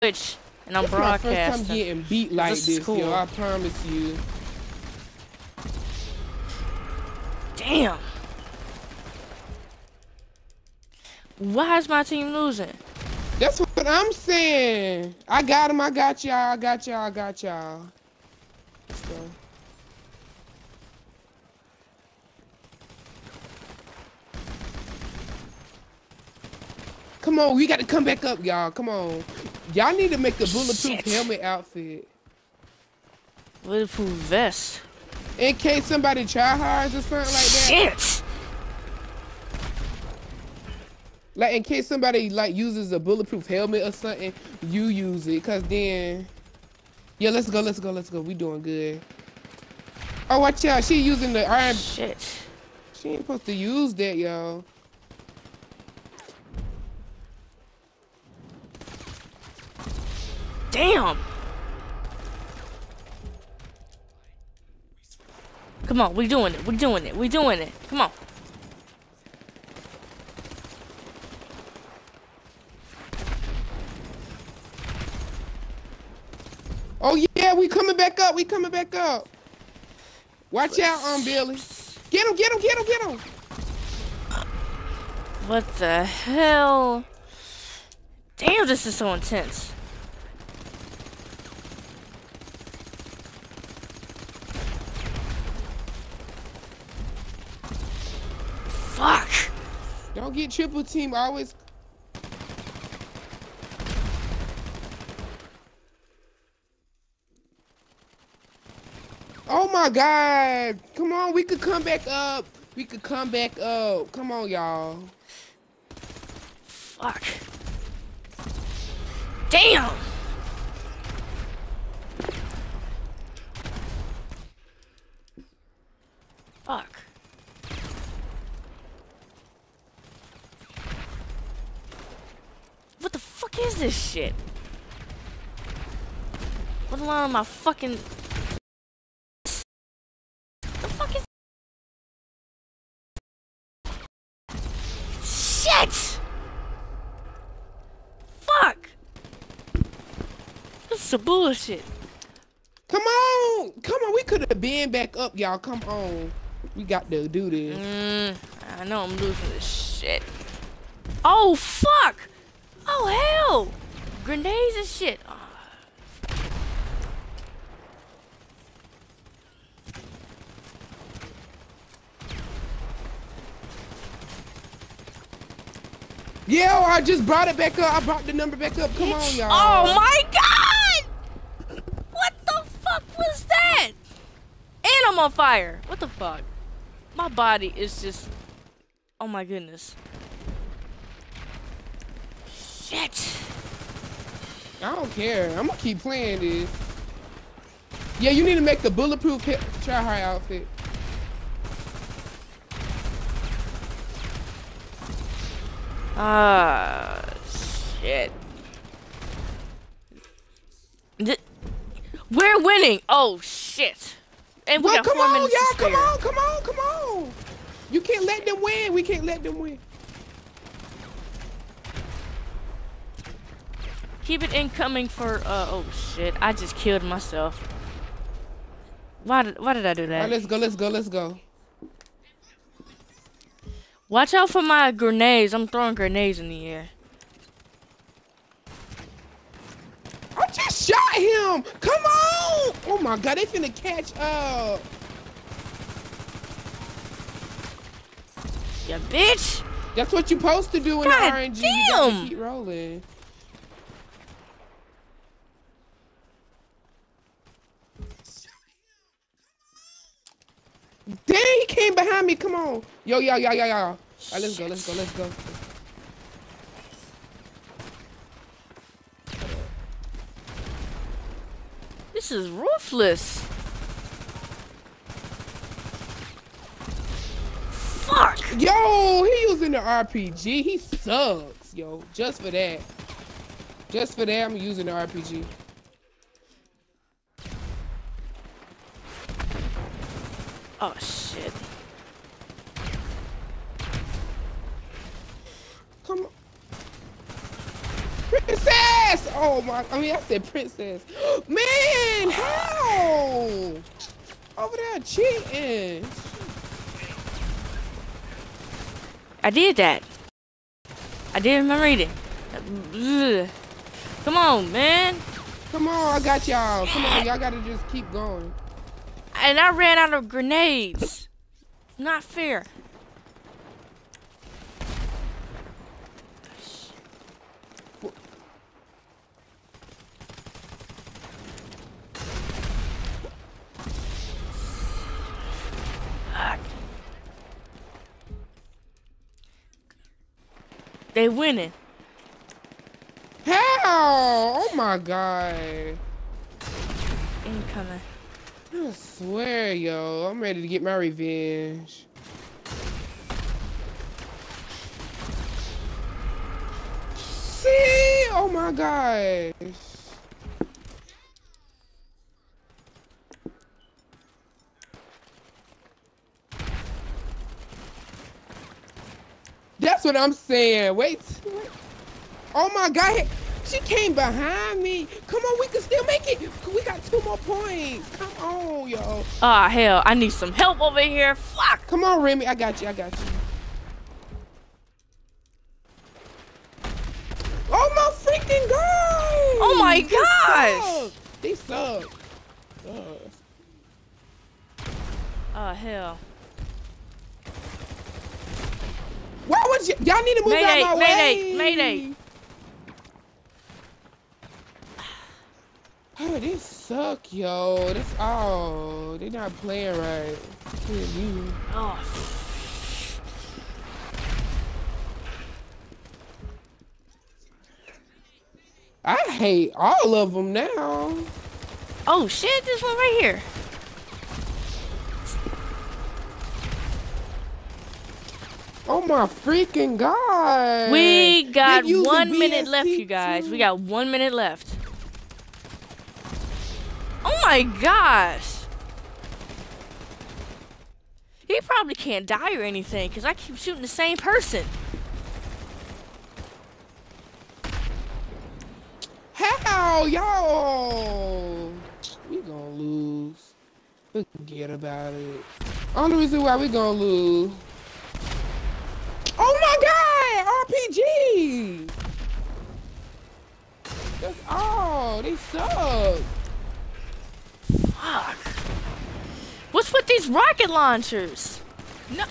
Twitch and I'm This my time getting beat like This this, cool. yo. I promise you. Damn. Why is my team losing? That's what I'm saying. I got him. I got y'all. I got y'all. I got y'all. Let's go. Come on, we got to come back up, y'all. Come on. Y'all need to make a bulletproof Shit. helmet outfit. Bulletproof vest. In case somebody try hard or something like that. Shit. Like in case somebody like uses a bulletproof helmet or something, you use it. Cause then, yeah, let's go, let's go, let's go. We doing good. Oh, watch out! She using the iron. Shit. She ain't supposed to use that, y'all. Damn. Come on, we're doing it. we're doing it. we're doing it. Come on. Oh yeah, we coming back up. We coming back up. Watch out, um, Billy. Get him, get him, get him, get him. What the hell? Damn, this is so intense. Fuck. Don't get triple team. Always. Oh my God! Come on, we could come back up. We could come back up. Come on, y'all. Fuck. Damn. Fuck. What the fuck is this shit? What line of my fucking... The fuck is... Shit! Fuck! This is some bullshit. Come on, come on. We could have been back up, y'all. Come on. We got to do this. Mm, I know I'm losing this shit. Oh, fuck! Oh, hell! Grenades and shit. Ah. Yo, I just brought it back up. I brought the number back up. Come on, y'all. Oh my god! What the fuck was that? And I'm on fire. What the fuck? My body is just. Oh my goodness. Shit. I don't care. I'm gonna keep playing this. Yeah, you need to make the bulletproof try hard outfit. Ah, shit. Th- We're winning. Oh shit. And we Well, got come four on, minutes to y'all. Come on, come on, come on. You can't let them win. We can't let them win. Keep it incoming for. Uh, oh shit! I just killed myself. Why did Why did I do that? right, let's go, let's go, let's go. Watch out for my grenades. I'm throwing grenades in the air. I just shot him. Come on. Oh my God, they finna catch up. Yeah, bitch. That's what you're supposed to do in God the RNG. You damn. keep rolling. Dang, he came behind me. Come on. Yo, yo, yo, yo, yo. All right, let's go, let's go, let's go. This is ruthless. Fuck. Yo, he using the RPG. He sucks, yo. Just for that. Just for that, I'm using the RPG. Oh shit. Come on. Princess! Oh my! I mean, I said princess. Man, how? Over there cheating. I did that. I did my reading. Ugh. Come on, man. Come on, I got y'all. Come on, y'all gotta just keep going. And I ran out of grenades. Not fair. They winning. How? Oh my god. Incoming. I swear, yo, I'm ready to get my revenge. See? Oh my gosh. That's what I'm saying. Wait. wait. Oh my god. She came behind me. Come on, we can still make it. We got two more points. Come on, yo. Ah, oh, hell. I need some help over here. Fuck. Come on, Remy. I got you. I got you. Oh my freaking god! Oh my gosh! They suck. Oh hell. Why would you? Y'all need to move Mayday, out my Mayday, way. Mayday. Oh, they suck, yo. That's all. Oh, they not playing right. Oh. I hate all of them now. Oh shit! This one right here. Oh my freaking god! We got one minute BSC left, you guys. too. We got one minute left. My gosh! He probably can't die or anything because I keep shooting the same person. How y'all? We gonna lose. Forget about it. Only reason why we gonna lose. Oh my god! RPG! That's all. They suck. Fuck. What's with these rocket launchers? No.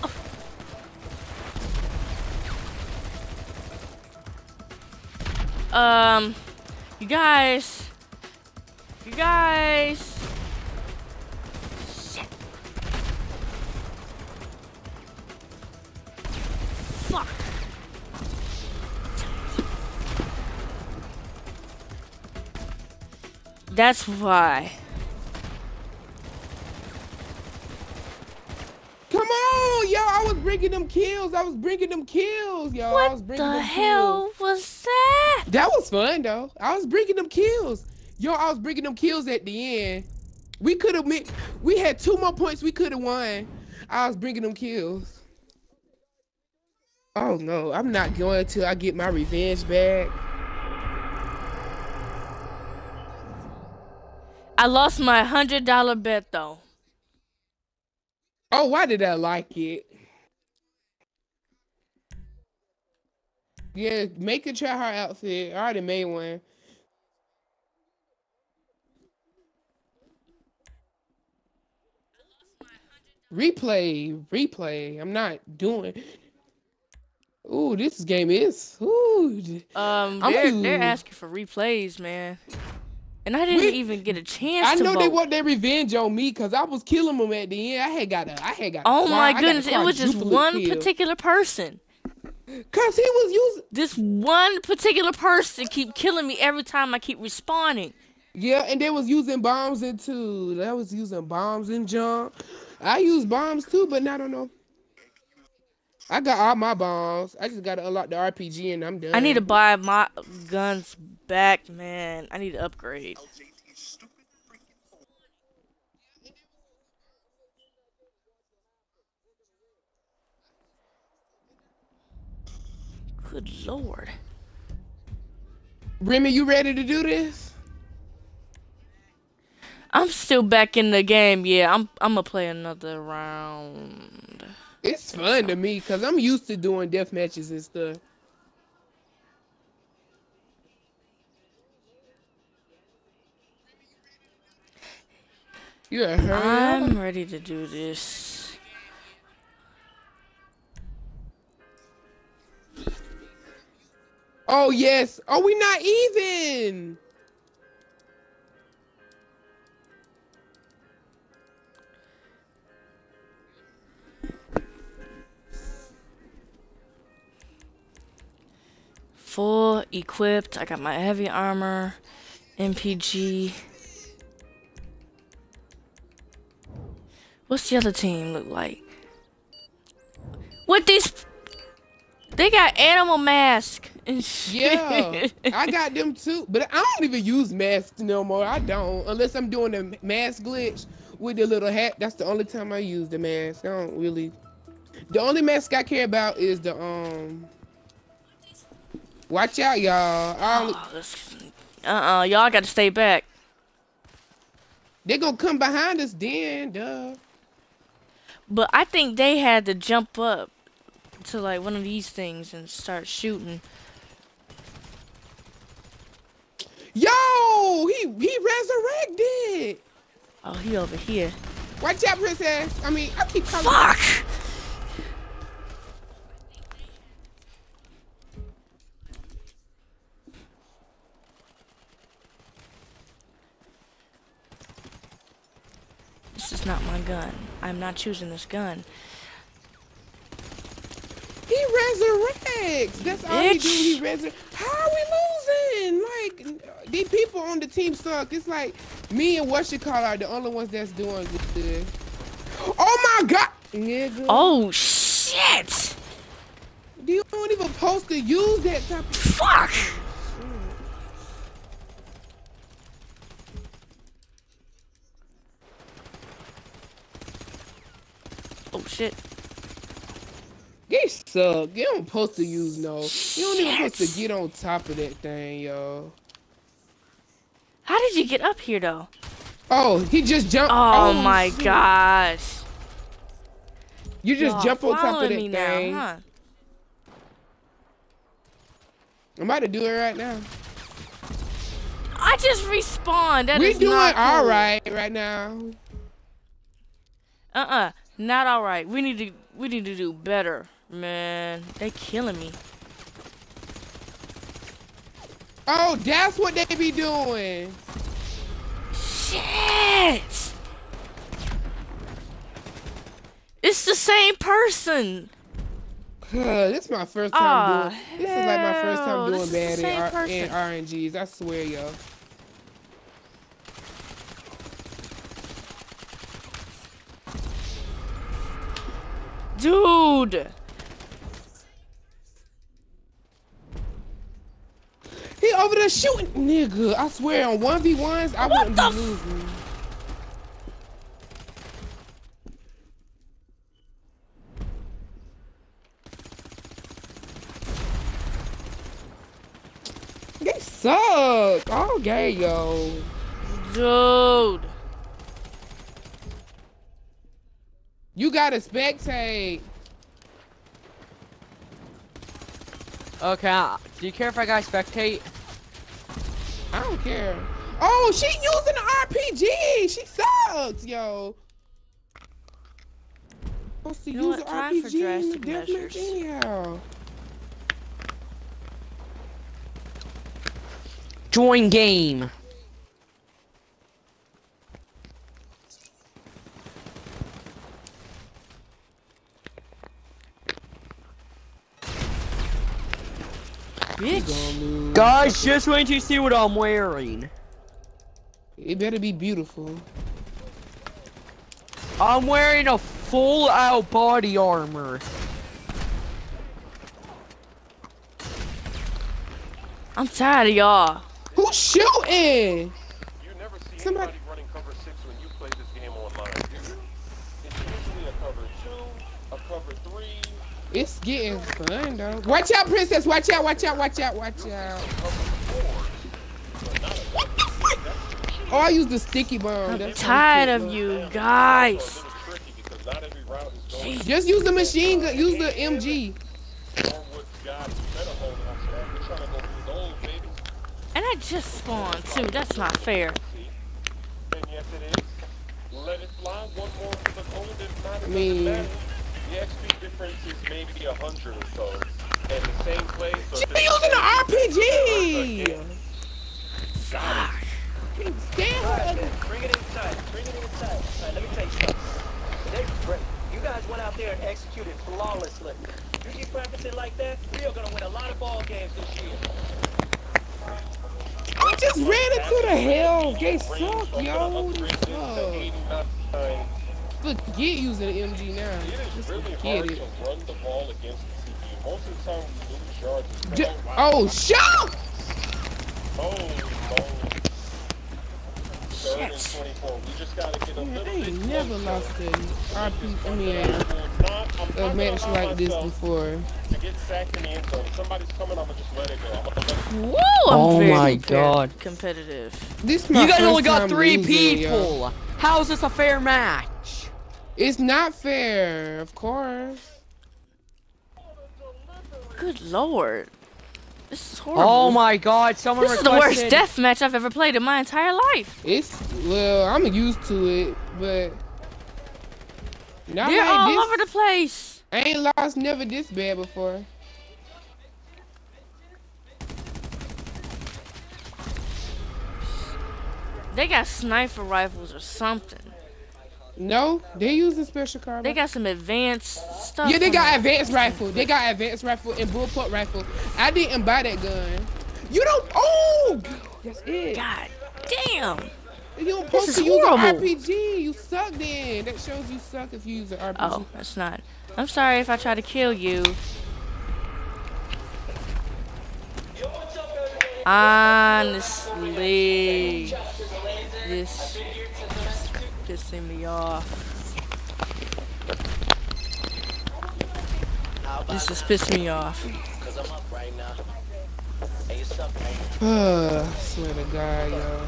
Um, you guys, you guys. Fuck. That's why. On, yo! I was bringing them kills. I was bringing them kills, yo. I was What bringing the them hell kills. was that? That was fun though. I was bringing them kills. Yo, I was bringing them kills at the end. We could have made. We had two more points. We could have won. I was bringing them kills. Oh no, I'm not going till I get my revenge back. I lost my hundred dollar bet though. Oh, why did I like it? Yeah, make a try her outfit. I already made one. Replay, replay. I'm not doing. Ooh, this game is. Ooh. Um, they're, a- they're asking for replays, man. And I didn't We- even get a chance I know vote. they want their revenge on me because I was killing them at the end. I had got a. I had got. oh my I got a goodness, it was just one kill. particular person. Cause he was using. This one particular person keep killing me every time I keep respawning. Yeah, and they was using bombs and too. They was using bombs and jump. I use bombs too, but I don't know. I got all my bombs. I just gotta unlock the RPG and I'm done. I need to buy my guns back, man. I need to upgrade. Good lord. Remy, you ready to do this? I'm still back in the game. Yeah, I'm. I'm gonna play another round. It's fun to me because I'm used to doing death matches and stuff. You a I'm ready to do this. Oh yes. Are we not even. Full equipped. I got my heavy armor, MPG. What's the other team look like? What these, they got animal mask and shit. Yeah, I got them too, but I don't even use masks no more. I don't, unless I'm doing the mask glitch with the little hat. That's the only time I use the mask. I don't really. The only mask I care about is the um. Watch out, y'all. Oh, uh-uh, y'all got to stay back. They're gonna come behind us then, duh. But I think they had to jump up to like one of these things and start shooting. Yo, he he resurrected. Oh, he over here. Watch out, princess. I mean, I keep calling. Fuck. This is not my gun. I'm not choosing this gun. He resurrects. That's all he do. He resurrects. How are we losing? Like these people on the team suck. It's like me and what you call are the only ones that's doing good. Oh my god, nigga. Oh shit. You don't even supposed to use that type of Fuck. Oh shit. They suck. You don't supposed to use no. You don't even supposed to get on top of that thing, yo. How did you get up here though? Oh, he just jumped. Oh, oh my shit. gosh. You just jump on top of that thing. Now, huh? I'm about to do it right now. I just respawned. That we doing cool. all right right now. Uh-uh. Not all right. We need to we need to do better, man. They killing me. Oh, that's what they be doing. Shit. It's the same person. this is my first time oh, doing. This is like my first time doing bad in, in RNGs. I swear, yo. Dude! He over there shooting. Nigga, I swear on 1v1s, I what wouldn't be losing. They suck. All gay, yo. Dude. You gotta spectate. Okay, uh, do you care if I got spectate? I don't care. Oh, she using the RPG. She sucks, yo. Supposed to you use the RPG in the deathmatch anyhow. Join game. Bitch. Guys, just wait to see what I'm wearing. It better be beautiful. I'm wearing a full out body armor. I'm tired of y'all. Who's shooting? You never see Somebody... anybody running cover six when you play this game online, do you? It's usually a cover two, a cover three, it's getting fun though. Watch out, princess. Watch out, watch out, watch out, watch out. Oh, I used the sticky bomb. I'm That's tired of you guys. It's tricky because not every round is going Jeez. Just use the machine gun. Use the MG. Norwood's got better hold on to that. We're trying to go for gold, baby. And I just spawned too. That's not fair. See? And yes, it is. Let it fly. One more for the gold. If not, it I mean- doesn't matter. The XP difference is maybe a hundred or so. And the same place. So She if be using the same- RPG. Fuck. Stand her. Bring it inside. Bring it inside. All right, let me tell you something. Today was great. You guys went out there and executed flawlessly. You keep practicing like that, we are gonna win a lot of ball games this year. I just ran into the hell. They suck, so I'm gonna yo. Upgrade this to Fuck. 89. Forget using the MG now. It is Just really hard it. to run the ball against the CPU. Most of the time we lose yards. is J- wow. oh, shoot! Holy moly. Third and Shit. 24. We just gotta get a Man, little I bit ain't never lost a RP. I mean, I will not- I'm not a match like this before. To get sacked in the end zone. If somebody's coming, I'm gonna just let it go. Let it Woo! I'm Oh my God. competitive. This my You guys only got three losing, yo. people. How is this a fair match? It's not fair, of course. Good lord. This is horrible. Oh my god, someone This is the worst death match I've ever played in my entire life. It's well, I'm used to it, but not They're like all this. over the place. I ain't lost never this bad before. They got sniper rifles or something. No, they using special carbine. They got some advanced stuff. yeah, they got it. advanced rifle. They got advanced rifle and bullpup rifle. I didn't buy that gun. You don't. Oh, that's it. God damn. You don't supposed is to use an. RPG. You suck. Then that shows you suck if you use an RPG. Oh, that's not. I'm sorry if I try to kill you. Honestly, this is pissing me off. This is pissing me off. Cause I'm up right now. Hey, up, man. Uh, swear to God, yo.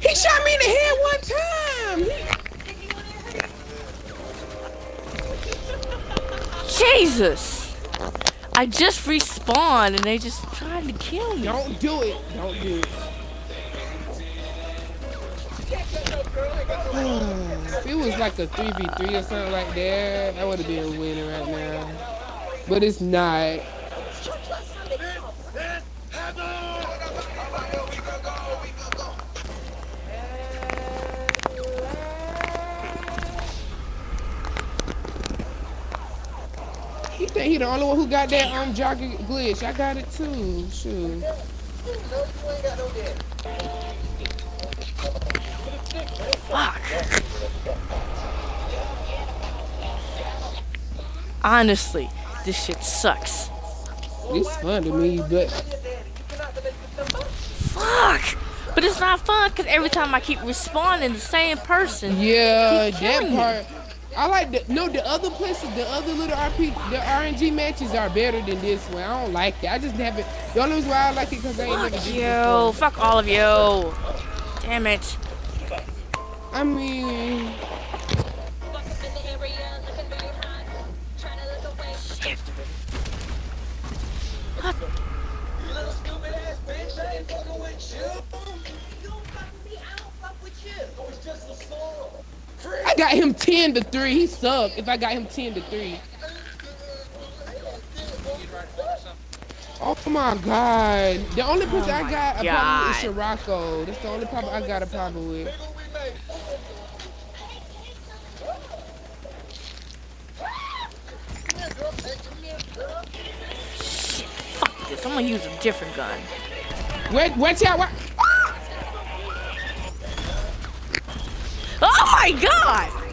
He shot me in the head one time. He- Jesus! I just respawned and they just trying to kill me. Don't do it. Don't do it. If it was like a 3v3 or something like that, I would have been winning right now. But it's not. He think he the only one who got that um jogging glitch. I got it too. Shoot. Fuck. Honestly, this shit sucks. It's fun to me, but Fuck! But it's not fun because every time I keep respawning the same person. yeah, that killing me. part. I like the no the other places, the other little RP, the RNG matches are better than this one. I don't like it. I just haven't. The only reason why I like it because I ain't never Fuck you. Fuck all of you. Damn it. I mean. I got him ten to three. He sucked. If I got him ten to three. Oh my god. The only oh person I got a problem with is Scirocco. That's the only problem I got a problem with. Fuck this. I'm gonna use a different gun. Wait, watch out. What? Oh my god!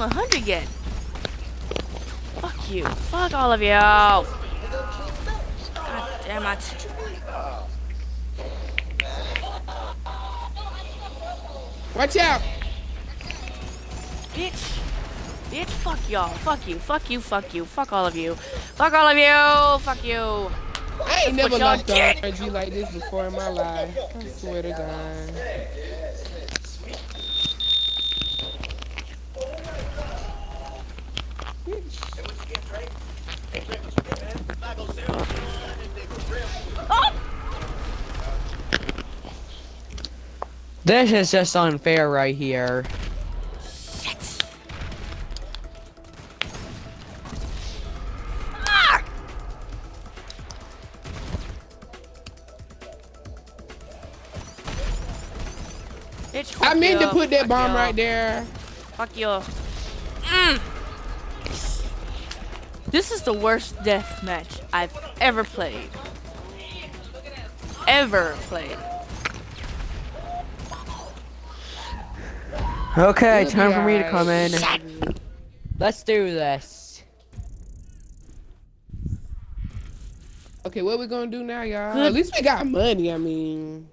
On the hundred yet. Fuck you. Fuck all of you. God damn it. Watch out. Bitch. Bitch, fuck y'all. Fuck you. Fuck you. Fuck you. Fuck all of you. Fuck all of you. Fuck you. I ain't That's never y'all lost RG like this before in my life. I swear to God. This is just unfair right here. Shit. Bitch, I meant to put that Fuck bomb you. right there. Fuck you. Mm. This is the worst death match I've ever played. Ever played. Okay, It'll time for me to come in. Let's do this. Okay, what we gonna do now, y'all? At least we got money. I mean,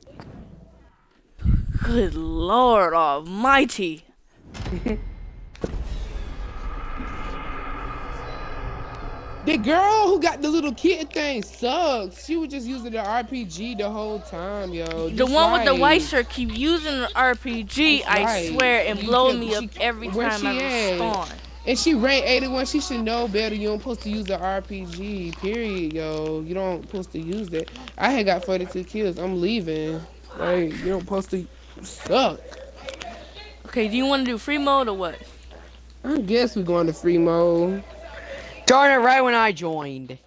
Good lord almighty. the girl who got the little kitten thing sucks. She was just using the RPG the whole time, yo. The one with the white shirt keep using the RPG, oh, I swear, and can- me up every time she I respawn. And she rank 81. She should know better. You don't supposed to use the RPG. Period, yo. You don't supposed to use that. I had got 42 kills. I'm leaving. Like you don't supposed to suck. Okay, do you want to do free mode or what? I guess we're going to free mode. Darn it, right when I joined.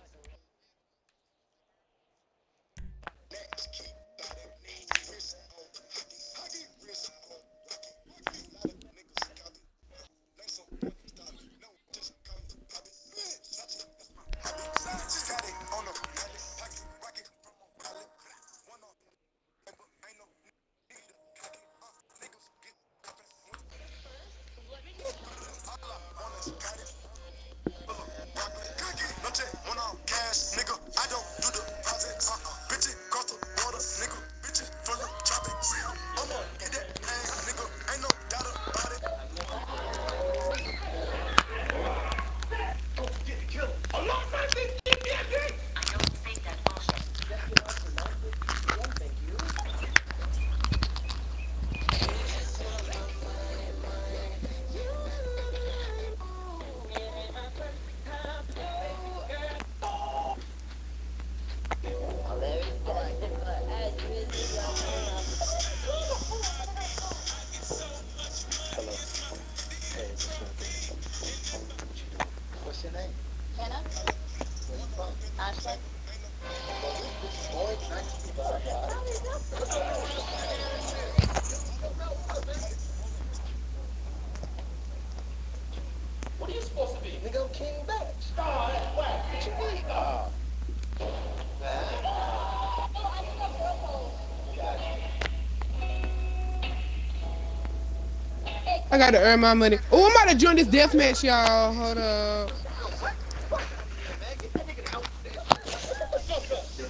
I gotta earn my money. Oh, I'm about to join this death match, y'all. Hold up.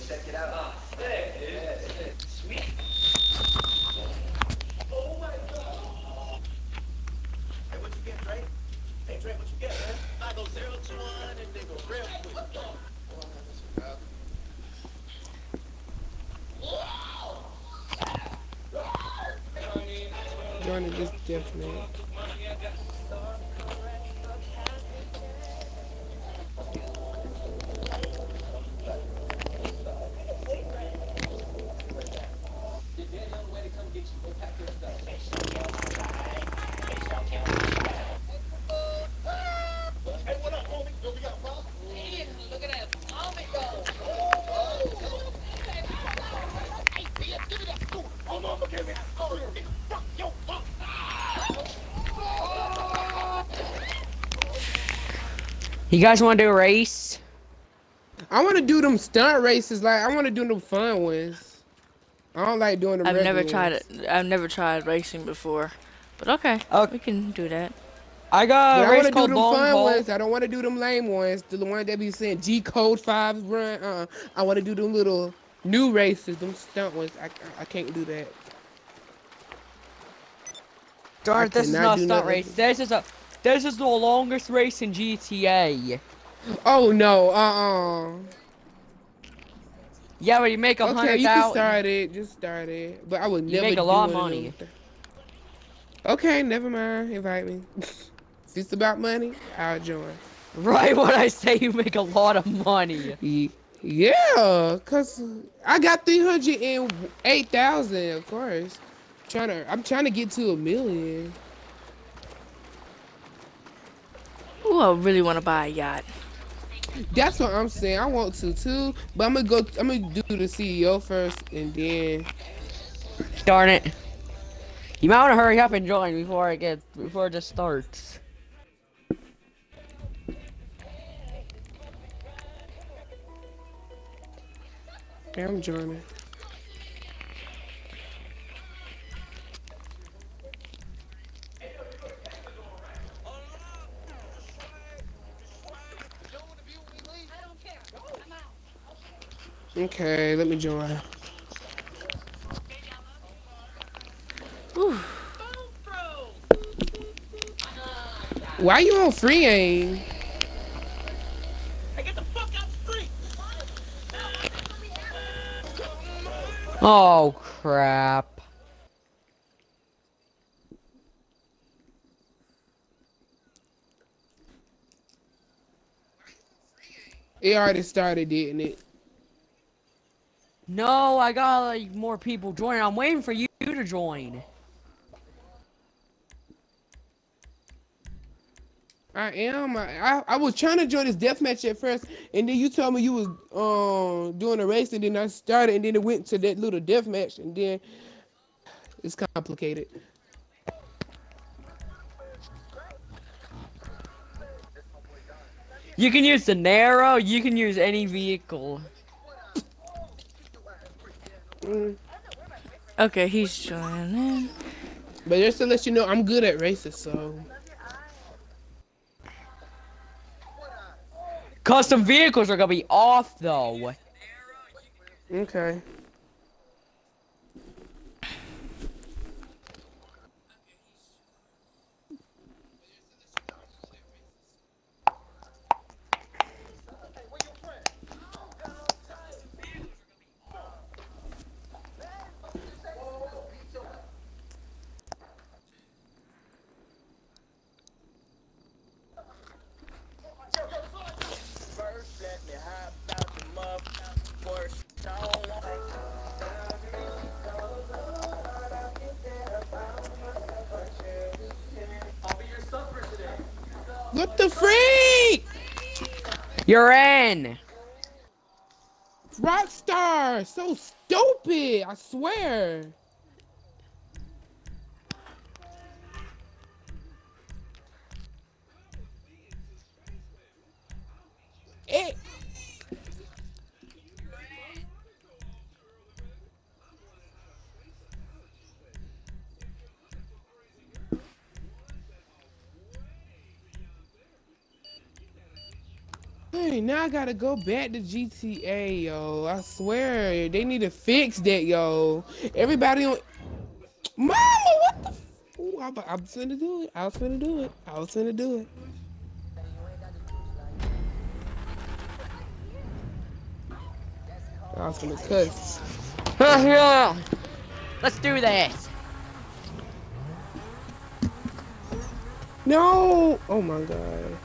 Check it out. Sweet. Oh my god. Hey, what you get, Drake? Hey, Drake, what you get, man? I go zero to one and then go real quick. Joining this death match. Hey, what up, homie? Yo, we got a problem? Look at that. Oh my god. Hey, Tia, give me that. Oh, no, I'm gonna give me that. Oh, fuck, yo, fuck. You guys want to do a race? I want to do them stunt races. Like I want to do them fun ones. I don't like doing them. I've never regular tried it. I've never tried racing before. But okay, Okay. we can do that. I got But a I race want to do called them Long fun Haul. ones. I don't want to do them lame ones. The one that be saying G code five run. Uh, I want to do them little new races, them stunt ones. I, I can't do that. Darn, this is not a stunt race. This is a this is the longest race in GTA. Oh no. Uh. uh Yeah, but you make a hundred thousand. Okay, you can start it. Just start it. But I would You never. make a lot of money. Okay, never mind. Invite me. if it's about money, I'll join. Right when I say you make a lot of money. Yeah, cause I got three hundred and eight thousand. Of course, trying to. I'm trying to get to a million. Ooh, I really want to buy a yacht. That's what I'm saying. I want to too, but I'm gonna go. I'm gonna do the CEO first, and then. Darn it. You might want to hurry up and join before it gets before it just starts. I'm joining. Okay, let me join. Why you on free aim? Oh crap. It already started, didn't it? No, I got like more people joining. I'm waiting for you to join. I am. I, I I was trying to join this deathmatch at first, and then you told me you was um doing a race, and then I started, and then it went to that little deathmatch, and then it's complicated. You can use the Nero. You can use any vehicle. Mm. Okay, he's joining. But just to let you know, I'm good at races, so Custom vehicles are gonna be off though. okay. You're in. Rockstar, so stupid. I swear. It. Hey, now I gotta go back to GTA, yo. I swear, they need to fix that, yo. Everybody on. Mama, what the? F- Ooh, I, I was finna do it. I was finna do it. I was finna do it. I was finna cuss. yeah. Let's do this. No! Oh my god.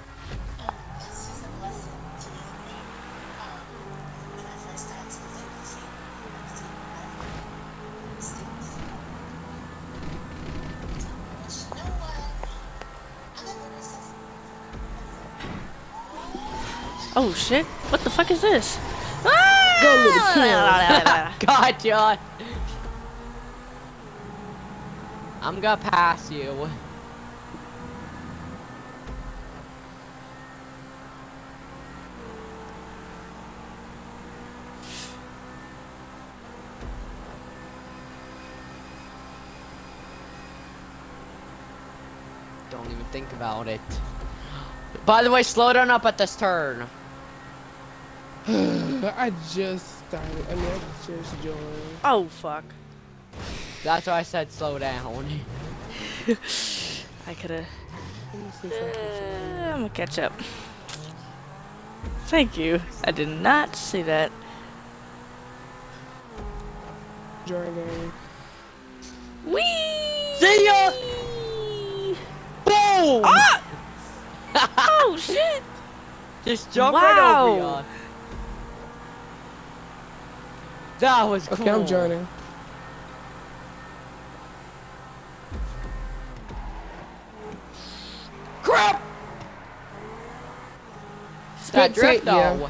Oh shit! What the fuck is this? Go, little Ah! gotcha. I'm gonna pass you. don't even think about it. By the way, slow down up at this turn. I just started. I mean, I just joined. Oh fuck. That's why I said slow down. I coulda. Let me see if I can Uh, I'm gonna catch up. Thank you. I did not see that. join game. Wee. See ya! Boom! Ah! oh shit! Just jump Wow. right over ya. That was cool. Okay, I'm joining. Crap! That drift though. yeah.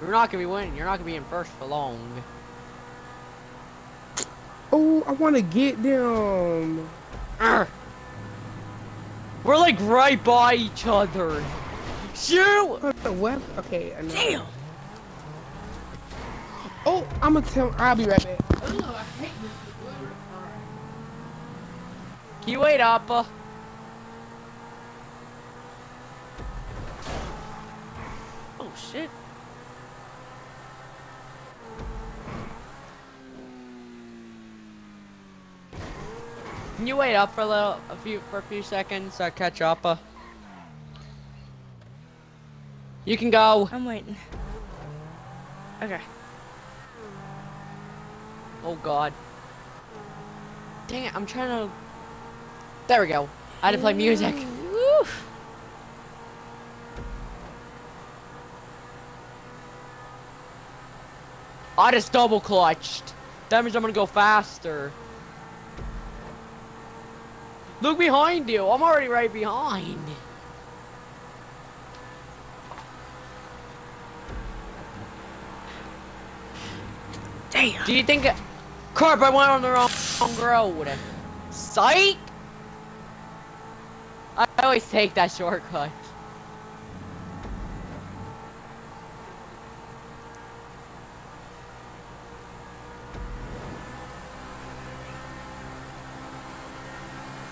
You're not gonna be winning. You're not gonna be in first for long. Oh, I want to get them. We're like right by each other. Shoot! What? Okay, I know. Damn. Oh, I'm gonna tell. I'll be right back. Can you wait up? Uh, Oh shit. can you wait up for a little, a few, for a few seconds so I catch up? You can go. I'm waiting. Okay. Oh god. Dang it, I'm trying to. There we go. I had to play music. Woo. I just double clutched. That means I'm gonna go faster. Look behind you. I'm already right behind. Damn. Do you think? Carp, I went on the wrong, road. Psych! I always take that shortcut.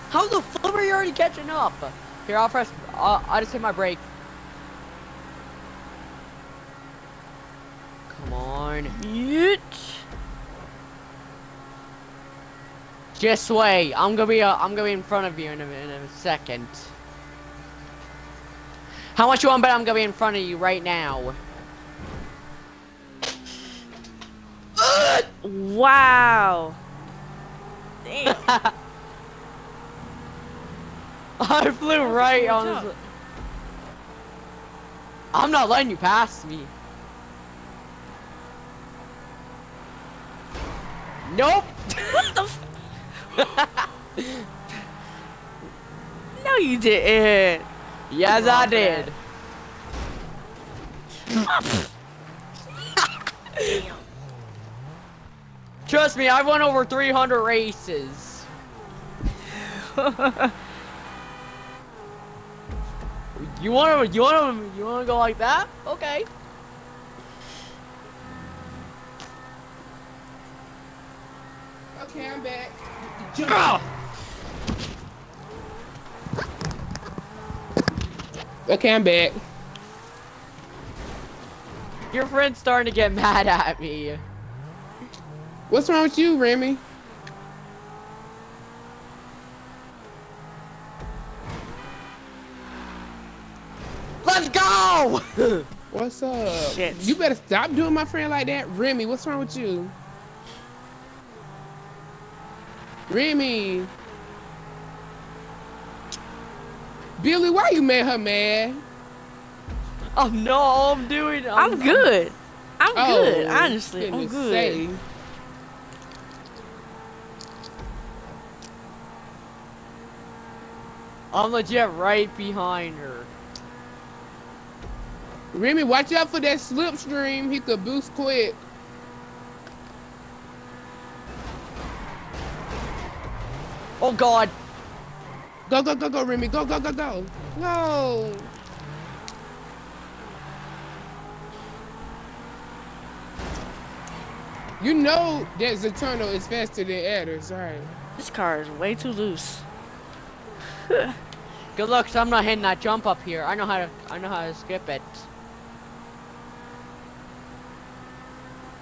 How the flip are you already catching up? Here, I'll press. I'll, I'll just hit my brake. Come on. Yeet. Just wait. I'm gonna be. Uh, I'm gonna be in front of you in a, in a second. How much you want bet I'm gonna be in front of you right now? Wow. Damn. I flew right on. jump. His... I'm not letting you pass me. Nope. what the? F no, you didn't. yes, I did. Trust me, I've won over 300 races. You want to? You want to? You want to go like that? Okay. Okay, I'm back. Ah! Okay, I'm back. Your friend's starting to get mad at me. What's wrong with you, Remy? Let's go! What's up? Shit. You better stop doing my friend like that. Remy, what's wrong with you? Remy. Billy, why you made her mad? oh no, all I'm doing. I'm good. I'm oh, good. Oh, Honestly, I'm good. sake. I'm legit right behind her. Remy, watch out for that slipstream. He could boost quick. Oh god. Go, go, go, go, Remy. Go, go, go, go. No. You know that Zentorno is faster than Adders, right? This car is way too loose. Good luck, 'cause I'm not hitting that jump up here. I know how to. I know how to skip it.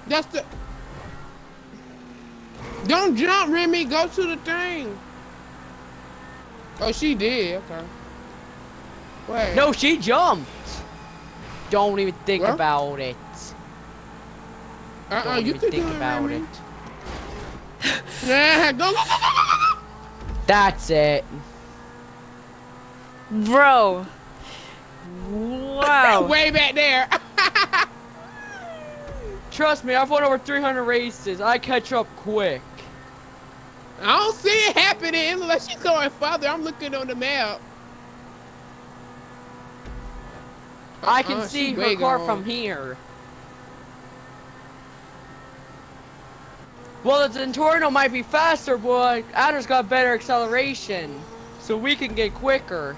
That's the. Don't jump, Remy. Go to the thing. Oh, she did. Okay. Wait. No, she jumped. Don't even think What? about it. Uh-uh, Don't you even can think do about Remy. it. Yeah, go, go, go, go, go, go. That's it. Bro. Wow. Way back there. Trust me, I've won over 300 races. I catch up quick. I don't see it happening. unless she's going farther. I'm looking on the map. I can Uh-uh, see her car gone. from here. Well, the Zentorno might be faster, but Adder's got better acceleration. So we can get quicker.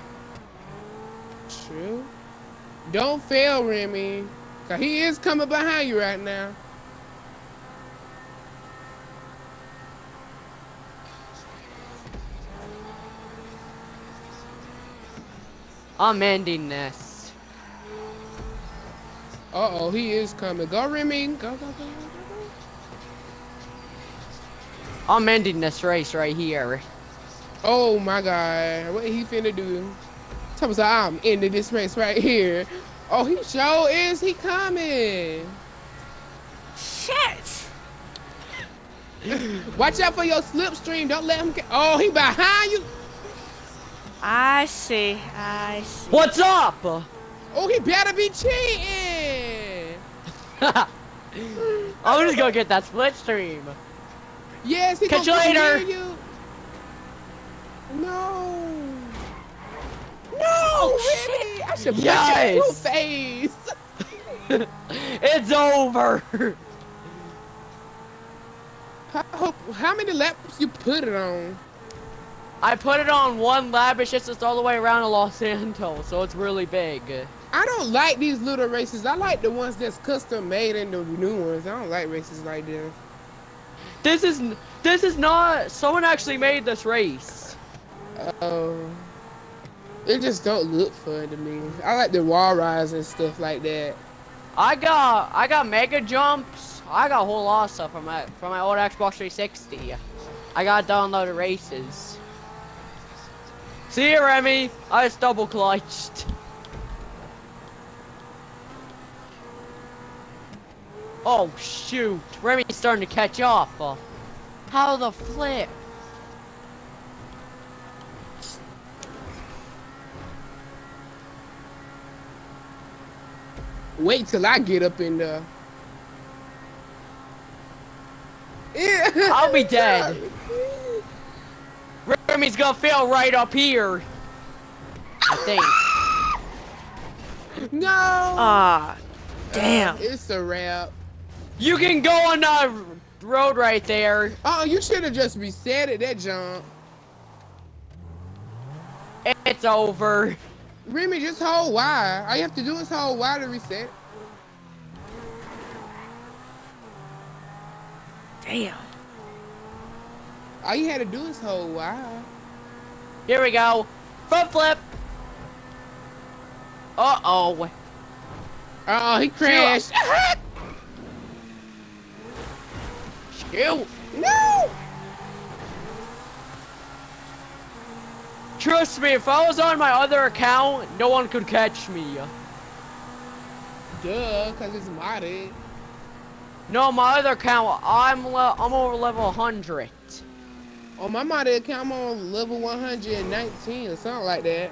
True. Don't fail, Remy. Cause he is coming behind you right now. I'm ending this. Uh oh, he is coming. Go, Remy. Go, go, go, go, go, go. I'm ending this race right here. Oh my god. What he finna do? Tell me I'm ending this race right here. Oh, he sure is. He coming. Shit. Watch out for your slipstream. Don't let him get. Oh, he behind you. I see. I see. What's up? Oh, he better be cheating. I'm just gonna get that split stream. Yes, he Catch gonna you later. you. No. No, oh, Remy. I should punch Yes. you in your face. it's over. How, how- how many laps you put it on? I put it on one lap. It's just it's all the way around to Los Santos, so it's really big. I don't like these little races. I like the ones that's custom made and the new ones. I don't like races like this. This is this is not. Someone actually made this race. Oh. it just don't look fun to me. I like the wall rides and stuff like that. I got I got mega jumps. I got a whole lot of stuff from my from my old Xbox 360. I got downloaded races. See you, Remy. I just double clutched. Oh shoot, Remy's starting to catch up. Uh, How the flip? Wait till I get up in there. I'll be dead. Remy's gonna fail right up here. I think. No. Ah, damn. It's a wrap. You can go on the road right there. Oh, you should have just reset it, that jump. It's over. Remy, just hold Y. All you have to do is hold Y to reset. Damn. All you had to do is hold Y. Here we go. Front flip. Uh oh. Oh, he crashed. Shoot. no. Trust me, if I was on my other account, no one could catch me. Duh, cause it's modded. No, my other account, I'm le I'm over level 100. On my modded account, I'm on level 119 or something like that.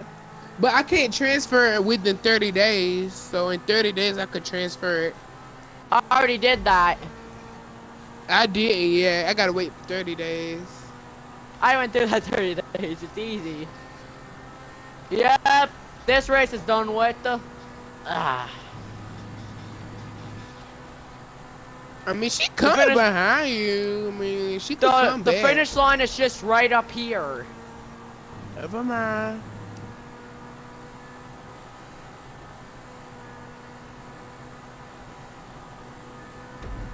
But I can't transfer it within 30 days. So in 30 days, I could transfer it. I already did that. I did, yeah. I gotta wait 30 days. I went through that 30 days. It's easy. Yep. This race is done with. Ah. I mean, she coming finish- behind you. I mean, she The, come the back. finish line is just right up here. Never mind.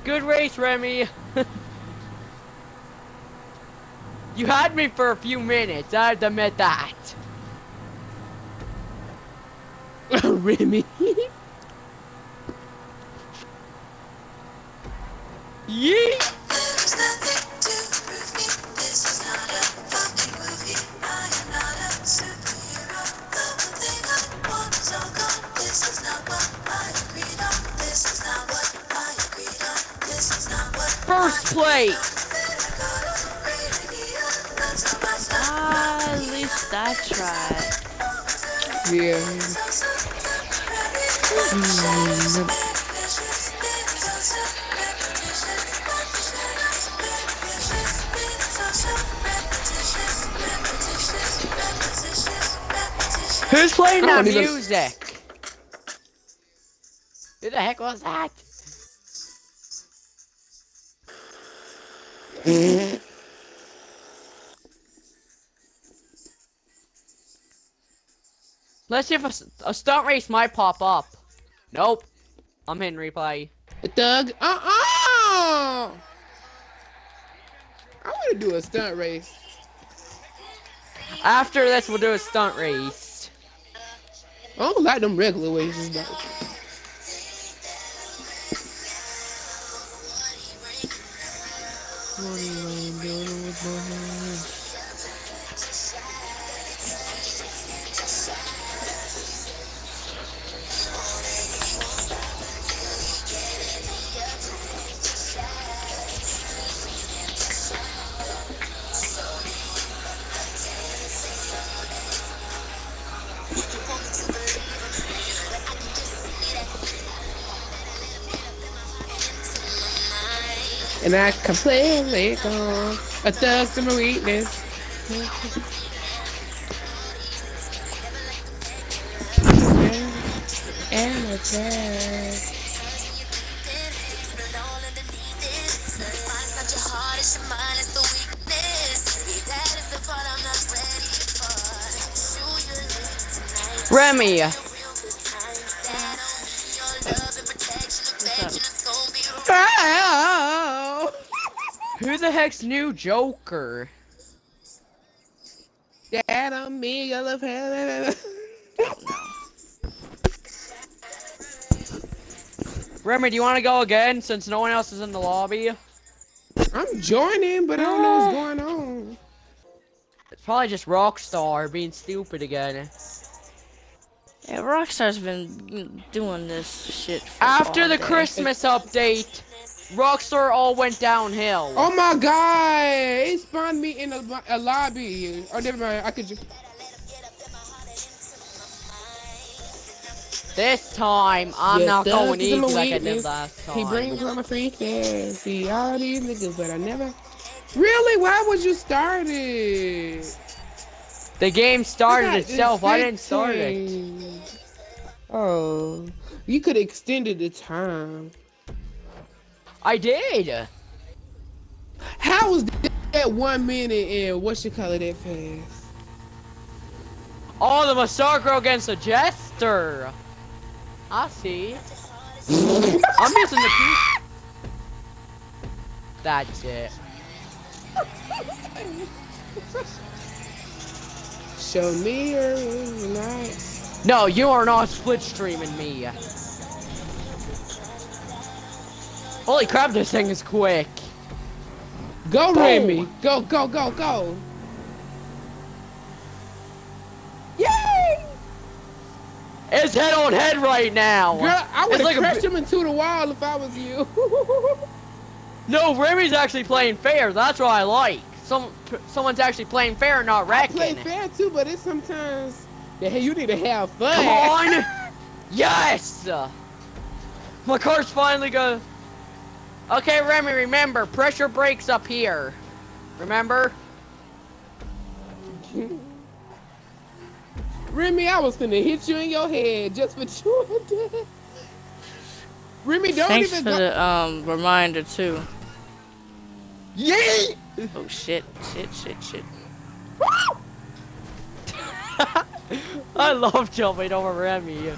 Good race, Remy. you had me for a few minutes. I admit that. Remy. Yeet. There's nothing to prove me. This is not a fucking movie. I am not a superhero. The one thing I want is all gone. This is not what I agreed on. This is not what I agreed on. This is not what First place. Ah, at least I tried. Yeah. Who's playing that even- music? Who the heck was that? Let's see if a stunt race might pop up. Nope. I'm hitting replay. Thug. Uh uh. I want to do a stunt race. After this, we'll do a stunt race. I don't like them regular. Though. And I completely gone. A thug to my weakness. And. Remy, the heck's new Joker? Dad, I'm me. I love hell. Remy, do you want to go again since no one else is in the lobby? I'm joining, but I don't know what's going on. It's probably just Rockstar being stupid again. Yeah, Rockstar's been doing this shit. For After all the day. Christmas update, Rockstar all went downhill. Oh my god! It spawned me in a, a lobby. Oh, never mind. I could just. This time, I'm not going easy like I did last time. He brings on a freaking. See all these niggas, but I never. Really? Why would you start it? the game started itself. I didn't start it. Oh, you could have extended the time. I did. How was that one minute and what you call it that fast? Oh, the Massacro against the Jester. I see. I'm missing the piece. That's it. Show me your night. No, you are not split streaming me. Holy crap, this thing is quick. Go, Boom. Remy. Go, go, go, go. Yay! It's head on head right now. Girl, I would like crashed him into the wall if I was you. No, Remy's actually playing fair. That's what I like. Some someone's actually playing fair, not I play fair too, but it's sometimes yeah, hey, you need to have fun. Come on! yes! My car's finally go. Okay, Remy, remember, pressure breaks up here. Remember? Remy, I was gonna hit you in your head just for chewing that. Remy, don't Thanks even for go. the um reminder too. Yay! Oh shit, shit, shit, shit. I love jumping over Remy.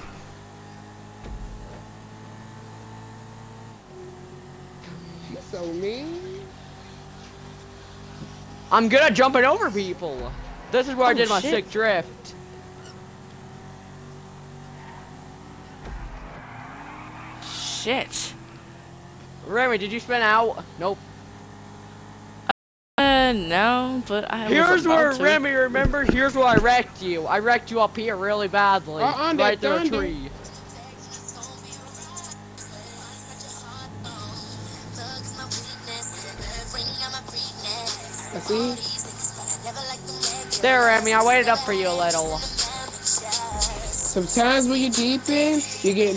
So mean. I'm good at jumping over people. This is where I Oh, did my shit. sick drift. Shit. Remy, did you spin out? Nope. Uh, no, but I Here's about where to. Remy, remember? Here's where I wrecked you. I wrecked you up here really badly. Uh-uh, right through a tree. See. There, Remy, I waited up for you a little. Sometimes when you're deep in, you get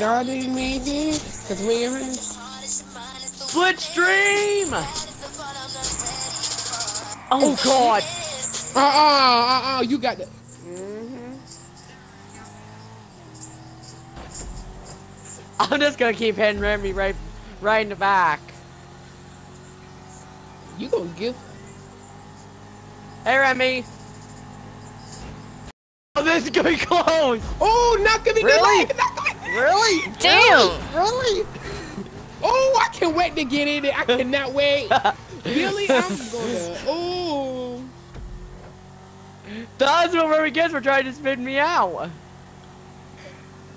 mean here. Cause when you're in, Split stream! Oh, Oh god! uh uh uh uh, you got the. Mm-hmm. I'm just gonna keep hitting Remy right, right in the back. You gonna give. Hey, Remy. Oh, this is gonna be close. Oh, not gonna be Really? good. Not gonna be Really? Damn! Really? Oh, I can't wait to get in it. I cannot wait. Really? I'm gonna. Oh. That's what Remy gets for trying to spin me out.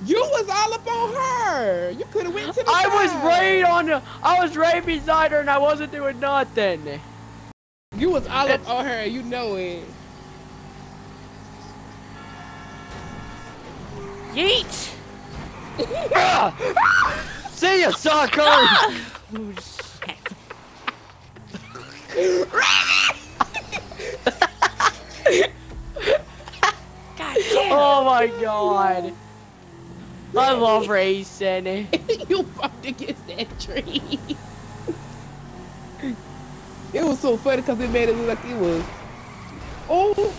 You was all up on her. You could have went to the I was right on the, I was right beside her and I wasn't doing nothing. You was all up on her. You know it. Yeet! Ah! See ya, sucker! Oh, shit. God damn! oh my god. I love racing. you bumped against that tree. It was so funny because it made it look like it was. Oh,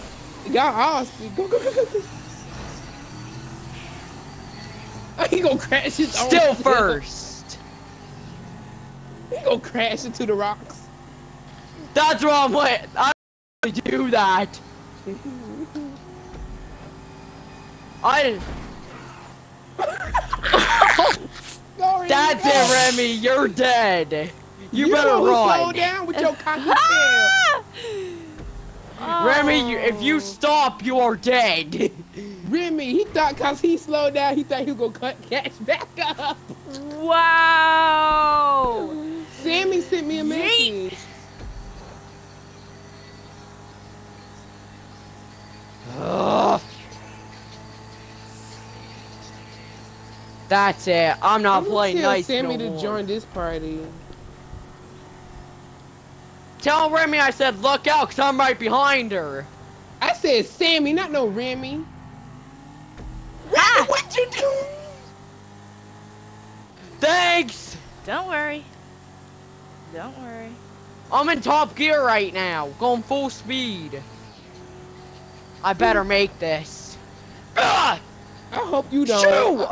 got Austin. Go, go, go, go. go. He gonna crash his Still self. first. He gonna crash into the rocks. That's what I'm with. I do that. I. That's it, Remy. You're dead. You, better know who run. Slow down with your cocky tail. Remy, you, if you Oh. stop, you are dead. Remy, he thought cause he slowed down, he thought he was gonna cut catch back up. Wow! Sammy sent me a Yeet. message. Ugh. That's it. I'm not I'm gonna playing nice Sammy no to more. join this party. Tell Remy I said look out, cause I'm right behind her. I said Sammy, not no Remy. Ah! What you doing? Thanks. Don't worry. Don't worry. I'm in top gear right now, going full speed. I better make this. Ugh! I hope you don't. Shoo!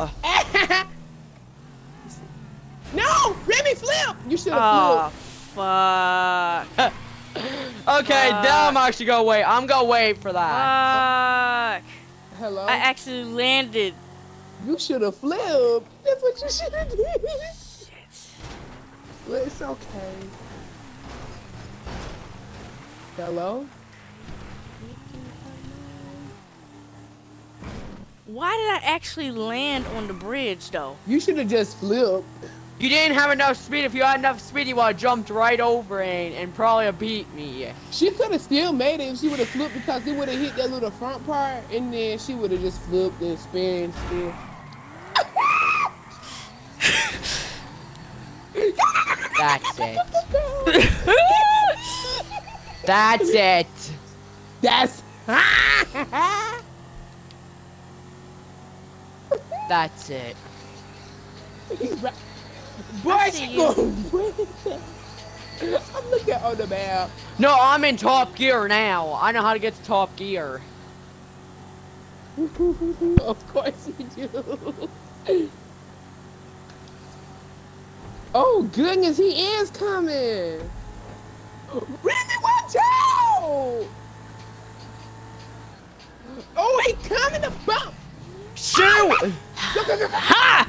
no, Remy flip. You should Oh, have fuck. Okay, now I'm actually gonna wait. I'm gonna wait for that. Fuck. flipped. Hello. I actually landed. you should have flipped. That's what you should have did. Shit. Well, it's okay. Hello. Why did I actually land on the bridge though? You should have just flipped. You didn't have enough speed. If you had enough speed, you would have jumped right over and, and probably beat me. She could have still made it if she would have flipped because it would have hit that little front part and then she would have just flipped and spin still. That's it. That's it. That's That's it. He's right. Boy, I she see going I'm looking on the map. No, I'm in top gear now. I know how to get to top gear. of course you do. oh goodness, he is coming. Remy, watch out! Oh, he coming to bump. Shoot! Ha!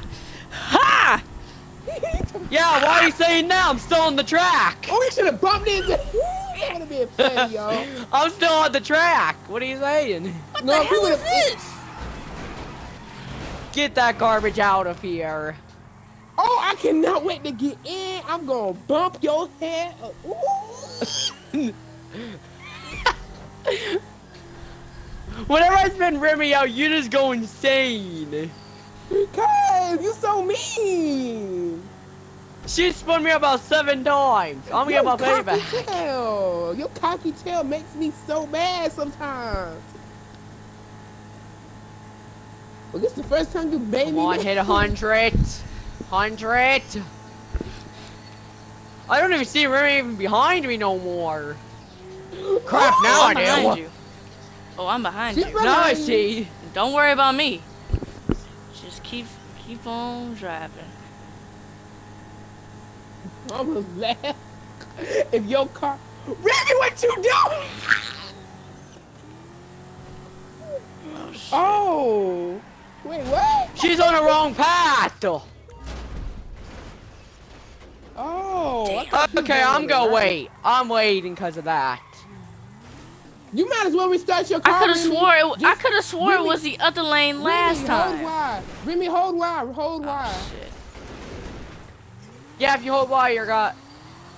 Ha! He coming Yeah, why are you saying now? I'm still on the track. Oh, we should have bumped into. That would have been funny, yo. I'm still on the track. What are you saying? What No, the hell is this? Get that garbage out of here. Oh, I cannot wait to get in. I'm gonna bump your head. Whenever I spin Remy out, you just go insane. Because you're so mean. She spun me about seven times. I'm gonna get my cocky payback. tail. Your cocky tail makes me so mad sometimes. Well, this is the first time you made Come me. on, hit a hundred. Hundred. I don't even see Remy even behind me no more. Crap, now Oh, I I'm behind do. you. Oh, I'm behind She's you. behind Now I you. see. Don't worry about me. Just keep keep on driving. I'm gonna laugh if your car. Remy, what you doing? Oh, shit. Oh, wait, what? She's on the wrong path. Oh, I thought you Okay, I'm gonna right. wait. I'm waiting because of that. You might as well restart your car. I could have swore it. I could have swore it was the other lane last Remy, last Hold time. wide. Remy, hold wide. Hold wide. Oh, shit. Yeah, if you hold Y, you're got.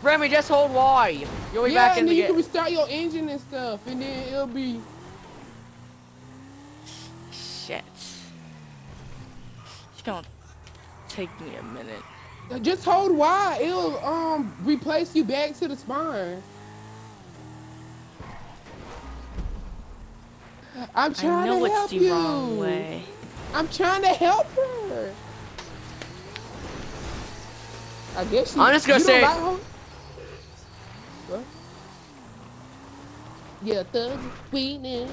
Remy, just hold Y. You'll be yeah, back in and the then you can restart your engine and stuff, and then it'll be. Shit. It's gonna take me a minute. Just hold Y. It'll um replace you back to the spawn. I'm trying I know to it's help the you. wrong way. I'm trying to help her. I guess she, I'm just gonna you don't say- like her? What? Yeah, thug sweetness.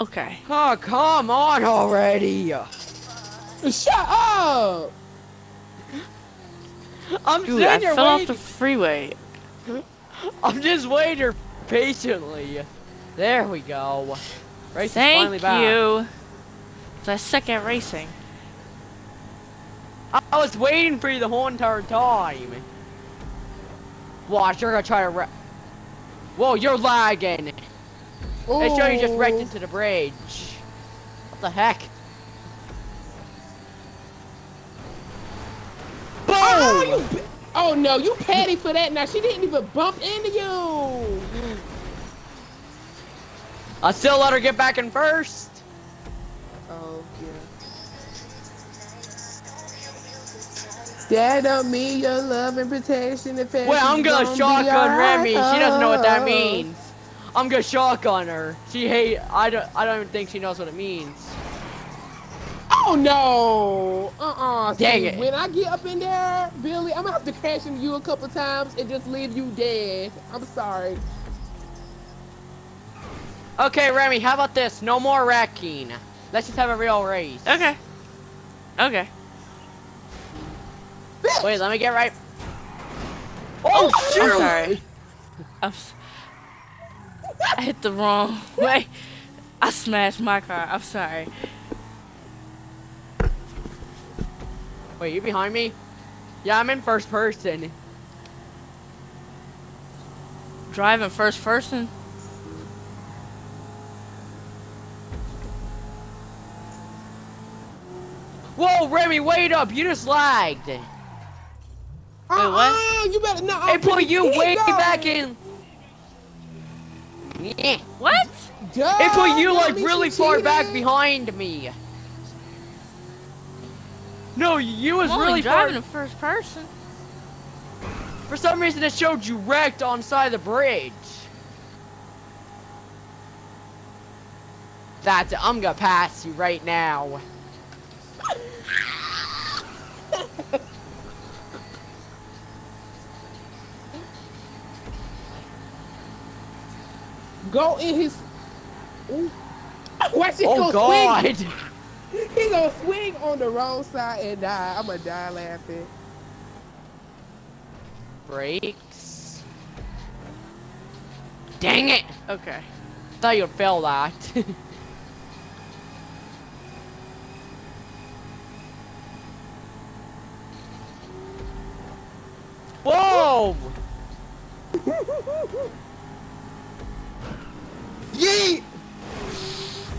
Okay. Oh, come on already. Shut up! I'm Dude, I sitting here fell off the freeway. I'm just waiting here patiently. There we go. Race is finally Thank back. you. 'Cause I suck at racing. I was waiting for you the whole entire time. Watch, you're gonna try to. Ra- Whoa, you're lagging. They show you just wrecked into the bridge. What the heck? Oh, Boom! you, oh no, you petty for that. Now she didn't even bump into you. I still let her get back in first. That don't mean your love and protection and affection. Well, I'm gonna gon' be shotgun alright. Remy. She doesn't know what that means. I'm gonna shotgun her. She hate. I don't. I don't even think she knows what it means. Oh no! Uh-uh. Dang See, it. When I get up in there, Billy, I'm gonna have to crash into you a couple times and just leave you dead. I'm sorry. Okay, Remy. How about this? No more wrecking. Let's just have a real race. Okay. Okay. Bitch! Wait, let me get right. Oh, oh I'm sorry. I'm s- I hit the wrong way. I smashed my car. I'm sorry. Wait, you behind me? Yeah, I'm in first person. Driving first person. Whoa, Remy, wait up! You just lagged. It Uh-uh, what? You better not. put you way going. back in. Yeah. What? Duh, It put you like really she far back behind me. No, you was I'm only really driving far. in first person. For some reason, it showed you wrecked on side of the bridge. That's it. I'm gonna pass you right now. go in his. Ooh. Watch it oh, go God. swing. He gonna swing on the wrong side and die. I'ma die laughing. Brakes. Dang it! Okay. Thought you'd fail that. Whoa! Yeet!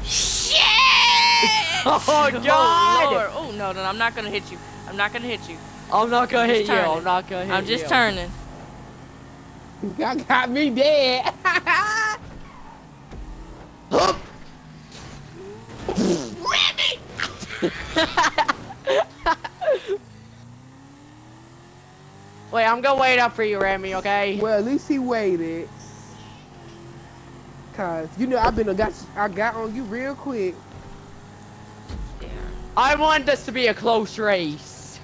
Shit! Oh, God! Lord. Oh no, no, I'm not gonna hit you. I'm not gonna hit you. I'm not gonna hit just you. turning. I'm not gonna hit I'm just you. turning. Y'all got me dead. Wait, I'm gonna wait up for you, Remy, okay? well, at least he waited. Cause you know I've been a got I got on you real quick. I want this to be a close race.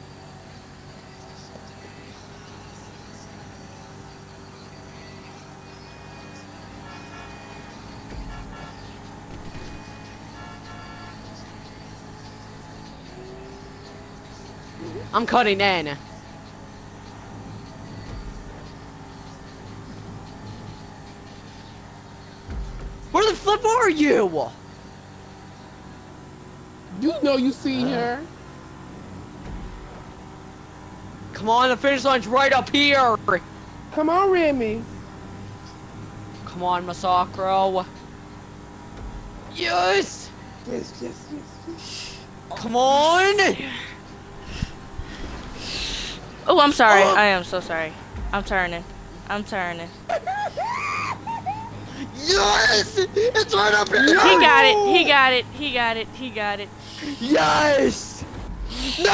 I'm cutting in. Where the flip are you? You know you seen her. Come on, the finish line's right up here. Come on, Remy. Come on, Massacro. Yes! Yes, yes, yes. Come on! Oh, I'm sorry. Oh. I am so sorry. I'm turning. I'm turning. Yes! It's right up here! He got it. He got it. He got it. He got it. Yes! No!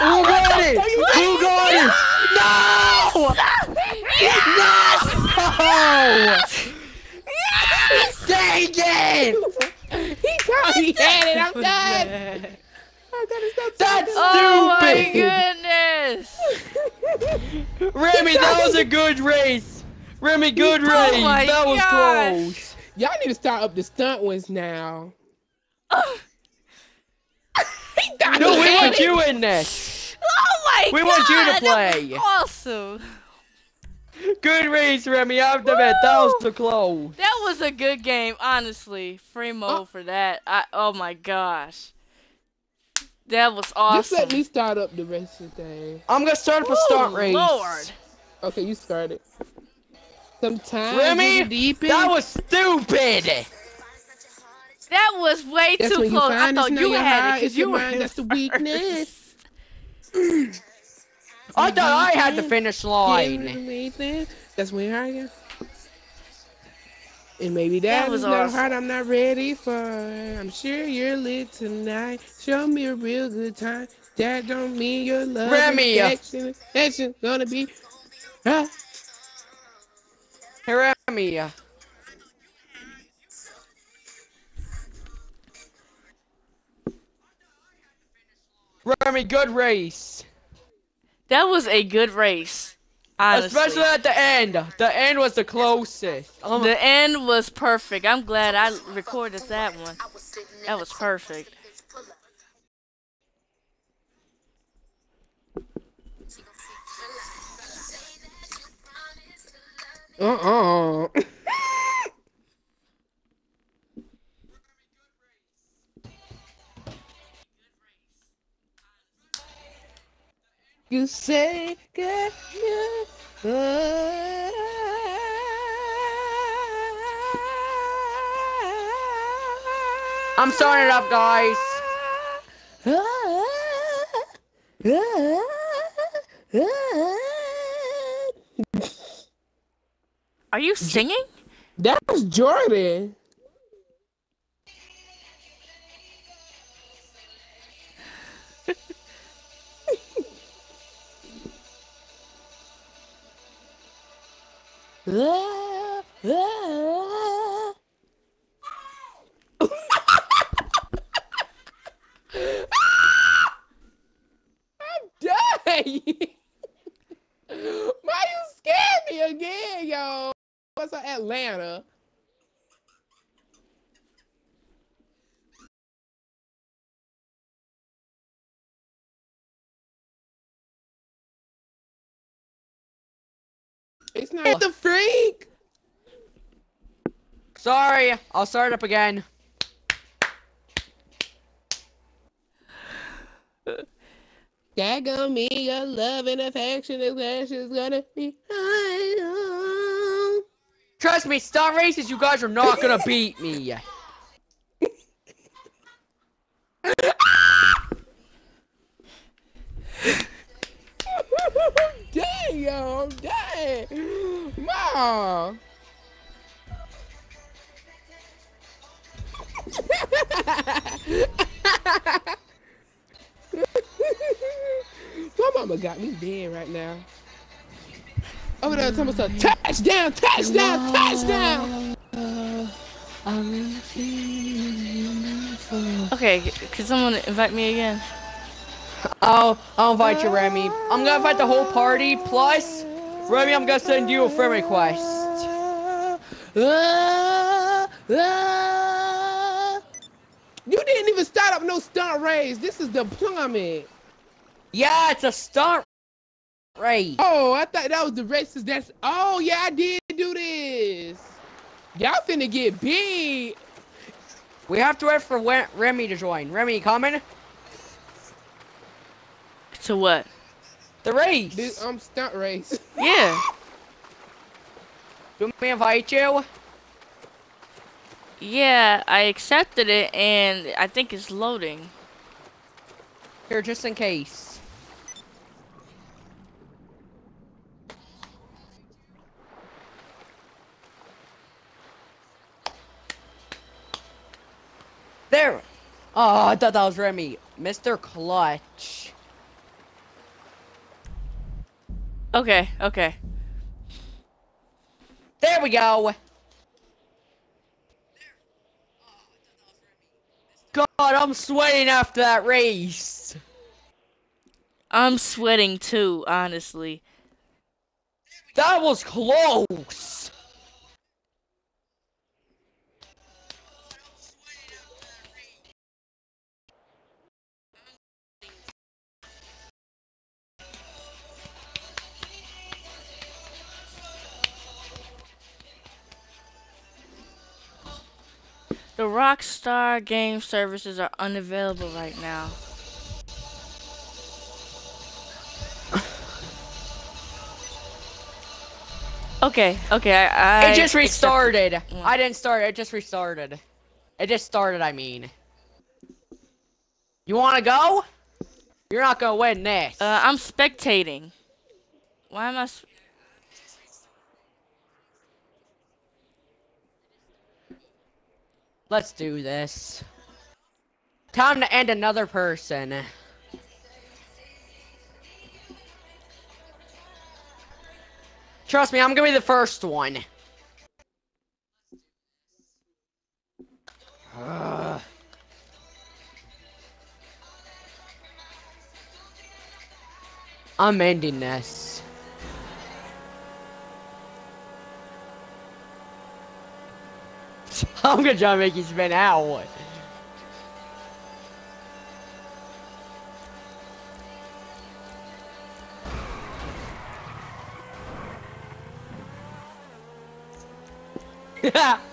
Who got it? Who got it? No! No! Dang it! He he had it. I'm done. I gotta That's Oh my goodness. Remy, that was a good race! Remy, good race! Oh my that was close! Y'all need to start up the stunt ones now. He No, we want it. you in this! Oh my We god. want you to that was play. Awesome. Good race, Remy, I have to admit, that was Woo! too close. That was a good game, honestly. Free mode uh, for that. I oh my gosh. That was awesome. Just let me start up the rest of the day. I'm gonna start up a stunt Ooh, race. Lord. Okay, you started. Sometimes Remy, in deep that was stupid! That was way That's too close. I thought it's you had high, it because you were mind, in that's the first. weakness. I thought I had the finish line. wait there. That's when I am. And maybe That that was was not awesome. hard. I'm not ready for. I'm sure you're lit tonight. Show me a real good time. That don't mean your love. Remy. Affection, affection gonna be. Remy. Remy, good race. That was a good race. Honestly. Especially at the end. The end was the closest. Um, the end was perfect. I'm glad I recorded that one. That was perfect. Uh uh You say good, good, I'm starting it up, guys. Are you singing? That's Jordan. I'm dying. Why you scared me again, yo? What's up, Atlanta? It's not the freak. Sorry, I'll start up again. That gonna mean your love and affection is gonna be. Trust me, stunt races, you guys are not gonna beat me. yo, dang. Mom. My mama got me dead right now. Over there, tell me something. Touchdown, touchdown, touchdown. Okay, c- can someone invite me again? I'll, I'll invite you, Remy. I'm gonna invite the whole party, plus, Remy, I'm gonna send you a friend request. Ah, ah. You didn't even start up no stunt race. This is the deployment. Yeah, it's a stunt race. Oh, I thought that was the races. That's oh yeah, I did do this. Y'all finna get beat. We have to wait for Wen- Remy to join. Remy, coming? To what? The race. This um stunt race. Yeah. Do me invite you? Yeah, I accepted it and I think it's loading. Here, just in case. There. Oh, I thought that was Remy. Mr. Clutch. Okay, okay. There we go. Oh, God, I'm sweating after that race. I'm sweating too, honestly. That was close. The Rockstar game services are unavailable right now. Okay, okay, I, I It just restarted. Yeah. I didn't start. It just restarted. It just started. I mean. You want to go? You're not gonna win this. Uh, I'm spectating. Why am I? Let's do this. Time to end another person. Trust me, I'm gonna be the first one. Ugh. I'm ending this. I'm gonna try to make you spin out.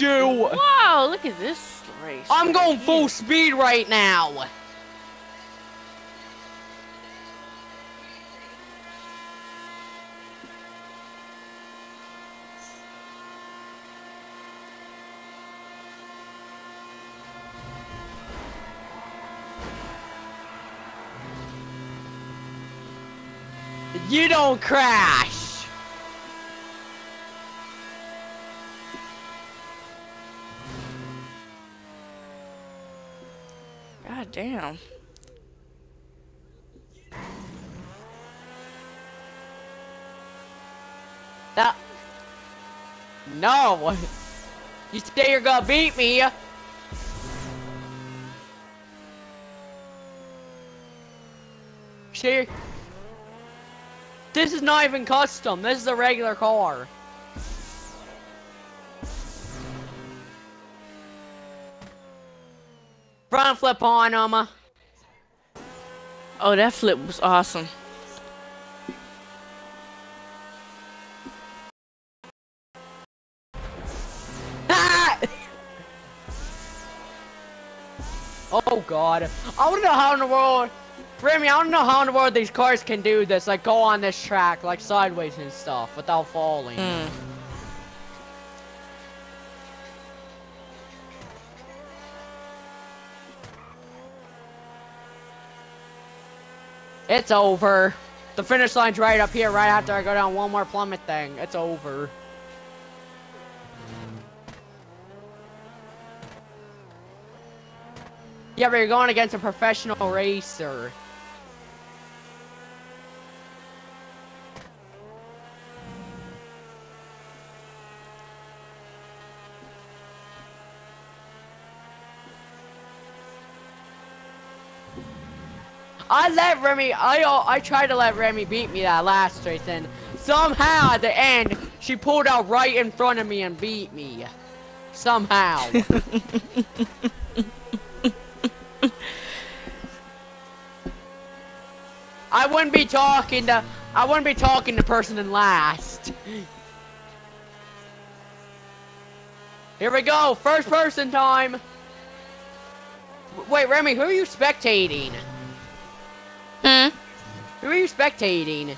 Wow, look at this race. I'm going full speed right now. You don't crash. God damn. That. No. You say you're gonna beat me. Sure. This is not even custom. This is a regular car. Front flip on him. Oh, that flip was awesome. God. I wanna know how in the world Remy, I don't know how in the world these cars can do this, like go on this track, like sideways and stuff, without falling. Hmm. It's over. The finish line's right up here, right after I go down one more plummet thing. It's over. Yeah, but you're going against a professional racer. I let Remy, I I tried to let Remy beat me that last race, and somehow at the end, she pulled out right in front of me and beat me. Somehow. I wouldn't be talking to, I wouldn't be talking to person in last. Here we go, first person time. Wait, Remy, who are you spectating? Hmm. Who are you spectating?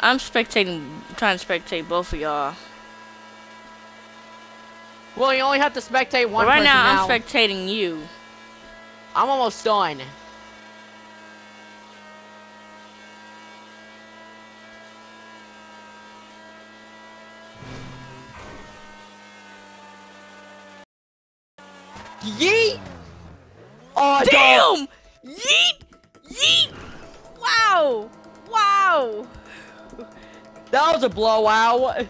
I'm spectating, trying to spectate both of y'all. Well, you only have to spectate one But right now, now. I'm spectating you. I'm almost done. Yeet! Oh, Damn! Yeet! Yeet! Wow! Wow! That was a blowout.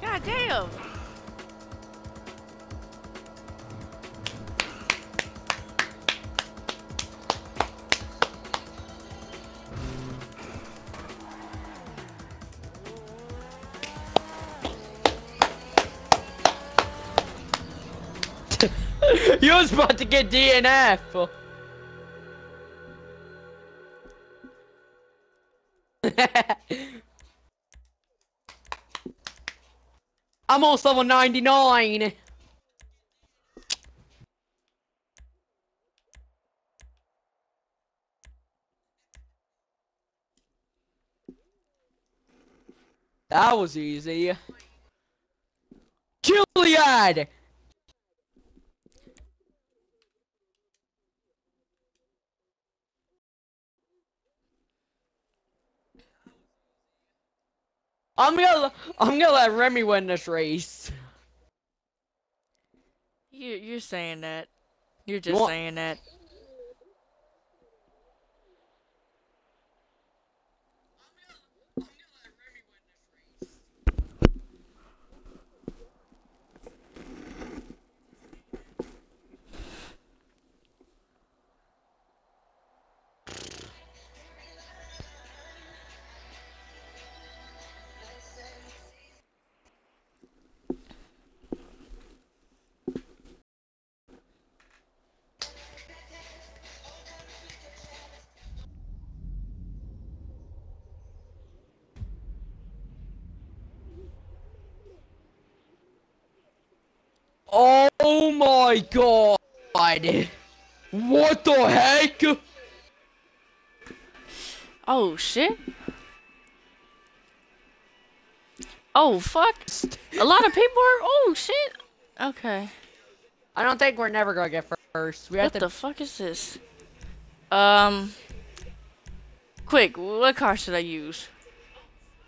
God damn! You was about to get DNF. I'm almost level 99. That was easy. Gilead! I'm gonna I'm gonna let Remy win this race. You, you're saying that. You're just What? saying that. Oh my god! What the heck? Oh shit. Oh fuck. A lot of people are. Oh shit. Okay. I don't think we're never gonna get first. We have What to. the fuck is this? Um. Quick, what car should I use?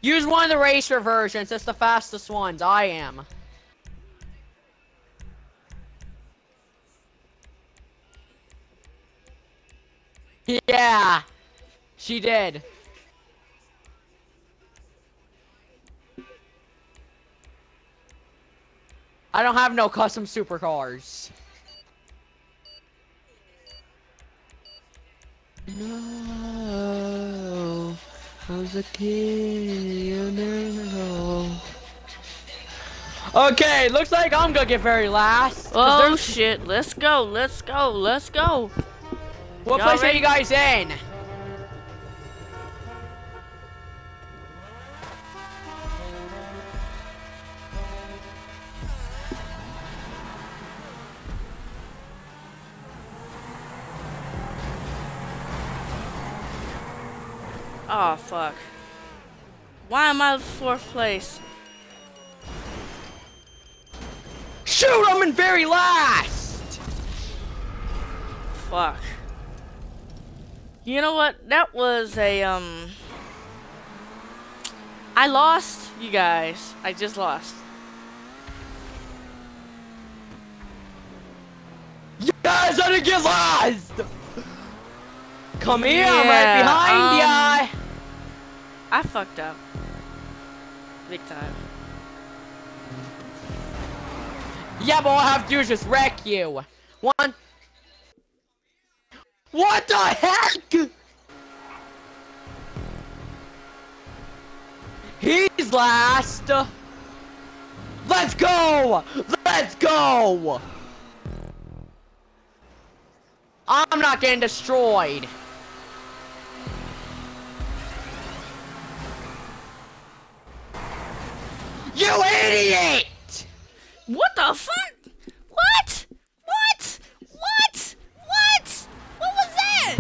Use one of the racer versions. It's the fastest ones. I am. Yeah, she did. I don't have no custom supercars. No, I was a kid, you know. Okay, looks like I'm gonna get very last. 'cause Oh shit. Let's go. Let's go. Let's go. What Y'all place ready? are you guys in? Oh fuck. Why am I fourth place? Shoot, I'm in very last! Fuck. You know what? That was a um. I lost, you guys. I just lost. You guys are to get lost. Come here, I'm right behind um, ya. I fucked up. Big time. Yeah, but all I have to do is just wreck you. One. What the heck? He's last. Let's go. Let's go. I'm not getting destroyed. You idiot! What the fuck? What? What? What? What was that?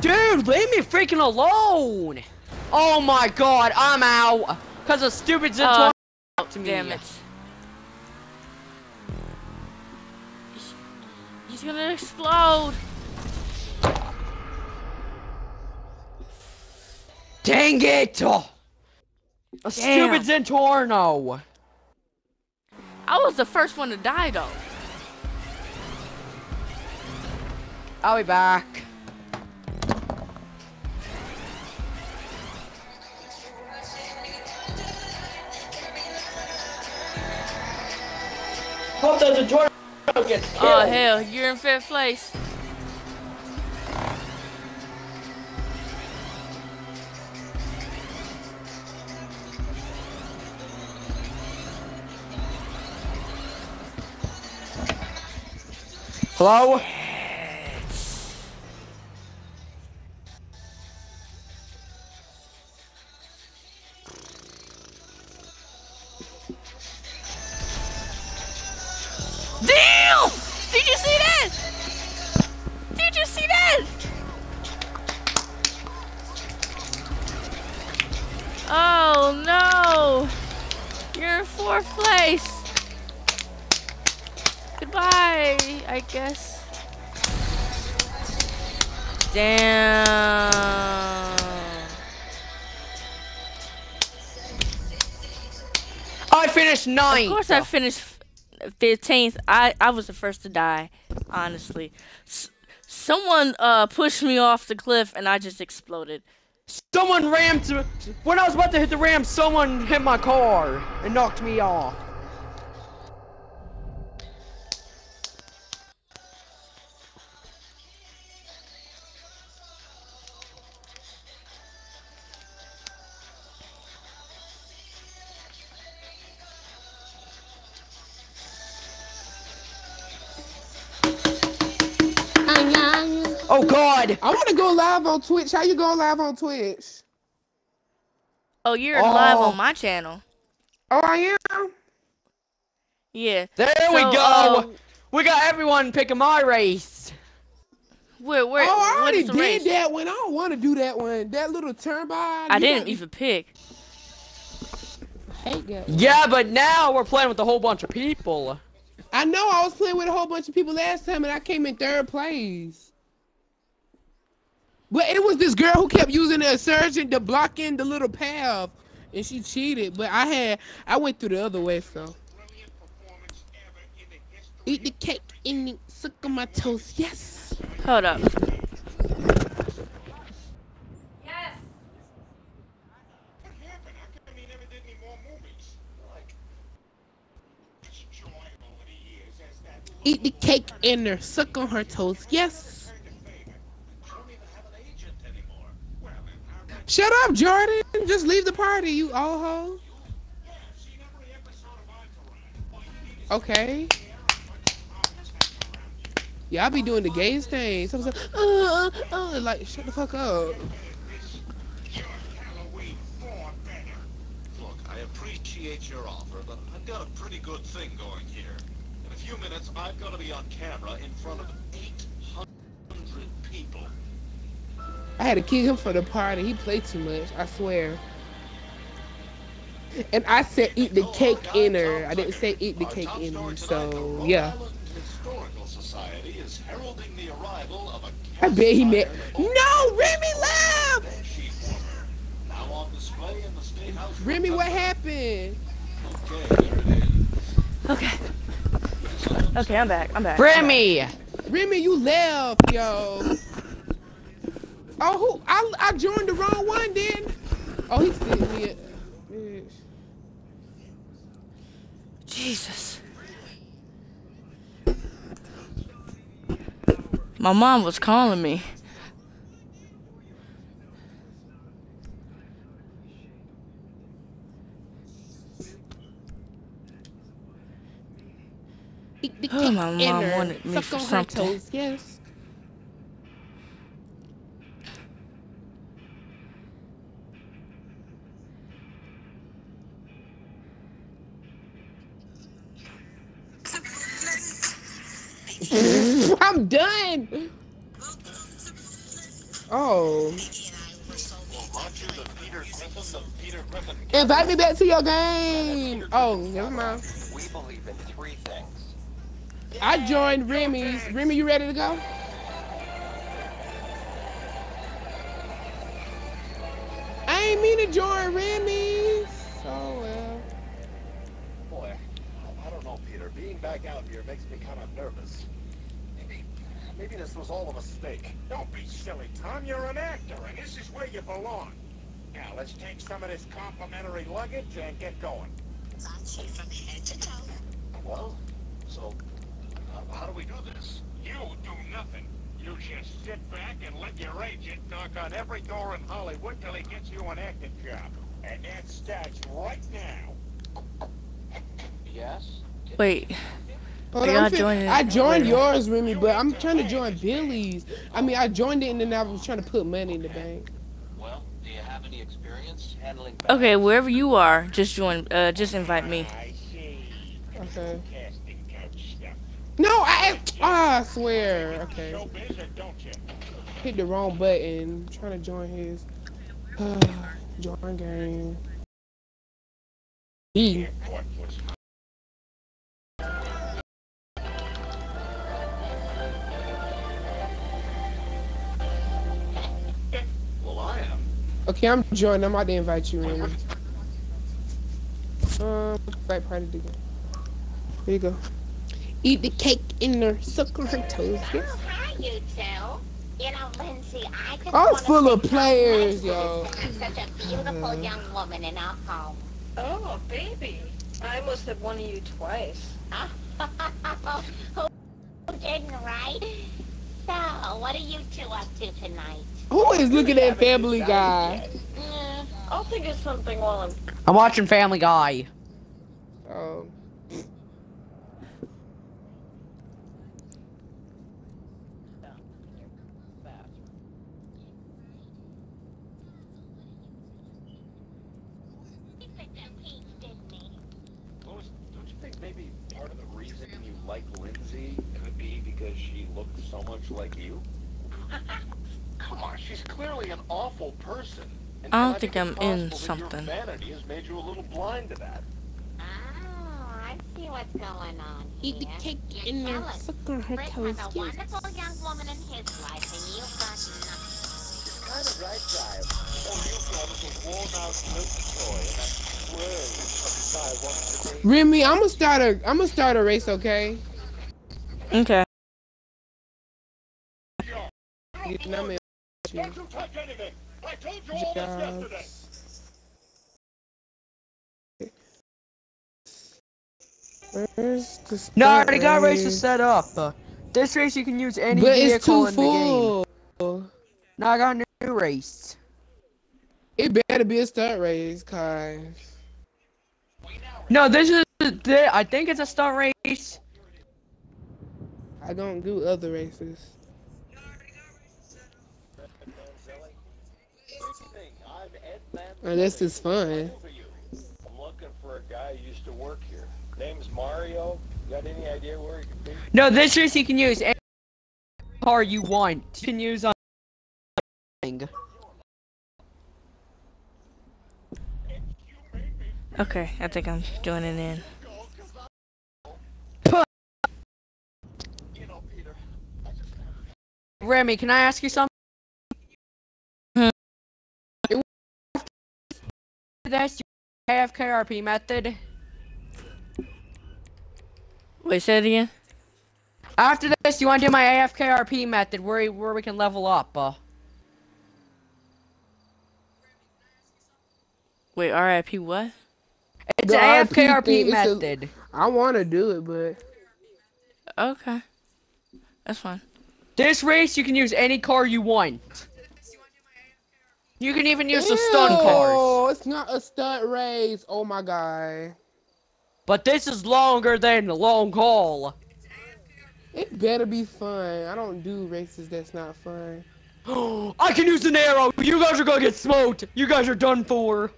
Dude, leave me freaking alone! Oh my god, I'm out! Cause of stupid Zentorno Uh, out to me. Damn it. He's- He's gonna explode. Dang it! A stupid Zentorno! I was the first one to die though. I'll be back. Hope that Zentorno gets killed. Oh hell, you're in fifth place. Hello? Fourth place. Goodbye, I guess. Damn. I finished ninth! Of course, I finished fifteenth. I I was the first to die. Honestly, S- someone uh pushed me off the cliff and I just exploded. Someone rammed to- when I was about to hit the ram, someone hit my car and knocked me off. God! I want to go live on Twitch. How you go live on Twitch? Oh, you're live Oh. on my channel. Oh, I am. Yeah. There we go! uh, we got everyone picking my race. where where? oh, I what already is the did race? that one. I don't want to do that one. That little turn by. I didn't even pick. I hate that. Yeah, but now we're playing with a whole bunch of people. I know I was playing with a whole bunch of people last time and I came in third place. But it was this girl who kept using the surgeon to block in the little path and she cheated. But I had I went through the other way, so eat the cake and the- suck on my toes. yes. Hold up. Yes. Eat the cake and her suck on her toes. yes. Shut up, Jordan. Just leave the party, you all hoe. Okay. Yeah, I be doing the gayest things. Someone's like, uh, uh, uh, like, shut the fuck up. Look, I I appreciate your offer, but I've got a pretty good thing going here. In a few minutes, I've got to be on camera in front of 800 people. I had to kick him for the party. He played too much. I swear. And I said eat the cake in her. I didn't say eat the cake top in her. So yeah. Island Historical Society is heralding the arrival of a I bet he met. No, Remy left. iron sheet warmer. Now on display in the State House. Remy, what happened? Okay, there it is. Okay. Okay, I'm back. I'm back. Remy! Remy, you left, yo. Oh, who? I I joined the wrong one then. Oh, he sent me. A, bitch. Jesus. My mom was calling me. Oh, my mom wanted me Suck for something. toes, Yes. Oh. Griffin? Invite me back to your game. Oh, never mind. We believe in three things. I joined Remy's. Remy, you ready to go? I ain't mean to join Remy's. Oh well. Boy, I, I don't know, Peter. Being back out here makes me kind of nervous. Maybe, maybe this was all a mistake. Don't be silly, Tom. You're an actor, and this is where you belong. Now, let's take some of this complimentary luggage and get going. Fancy from head to toe. Well, so uh, how do we do this? You do nothing. You just sit back and let your agent knock on every door in Hollywood till he gets you an acting job. And that starts right now. Yes? Wait. Hold I on, I'm join. I joined Wait. yours, Remy, but I'm trying to join Billy's. I mean, I joined it and then I was trying to put money in the bank. Well, do you have any experience handling Okay, wherever you are, just join. Uh, just invite me. Okay. Casting couch stuff. No, I. ah, I swear. Okay. Show biz or don't you? Hit the wrong button. I'm trying to join his. join game. E. Okay, I'm joining. I'm about to invite you in. Um, invite party to go. Here you go. Eat the cake in there. Suck on her toes. Oh, hi, you two. You know, Lindsay, I just I'm full of players, nice it is yo. to have Such a beautiful Uh-huh. young woman in our home. Oh, baby. I must have won you twice. Who didn't, right? So, what are you two up to tonight? Who is looking at Family Guy? Mm, I'll think of something while I'm. I'm watching Family Guy. Oh. he picked up Peach, didn't he? Louis, don't you think maybe part of the reason you like Lindsay could be because she looks so much like you? Come on, she's clearly an awful person. And I don't I think I'm in something. Your vanity has made you a little blind to that. Oh, I see what's going on here. Eat the cake You're in there. Suck on her toes. has a wonderful young woman in his life, and you've got nothing. She's kind of right, Giles. All oh, you promised was worn-out milk toy and that square you buy once a day. Remy, I'm gonna start a. I'm gonna start a race, okay? Okay. And I'm in- Don't you touch anything! I told you all this yesterday! Where's the No, I already got races race? set up. Uh, this race you can use any But it's too in the game. full. Now I got a new race. It better be a start race, cause No, this is. thi- I think it's a stunt race. I don't do other races. Oh, Unless it's fun. over you. I'm lucky guy who used to work here. Name's Mario. Got any idea where he could be? No, this race you can use any car you want. You can use on. Okay, I think I'm joining in. Remy, can I ask you something? That's your AFKRP method. Wait, say it again. After this, you want to do my AFKRP method where we- where we can level up. Uh, Wait, RIP what? it's The AFKRP thing, it's a- method. I want to do it, but Okay. That's fine. This race, you can use any car you want. You can even use the stun cars. Oh, it's not a stunt race. Oh my god. But this is longer than the long haul. It better be fun. I don't do races that's not fun. I can use an arrow. You guys are gonna get smoked. You guys are done for.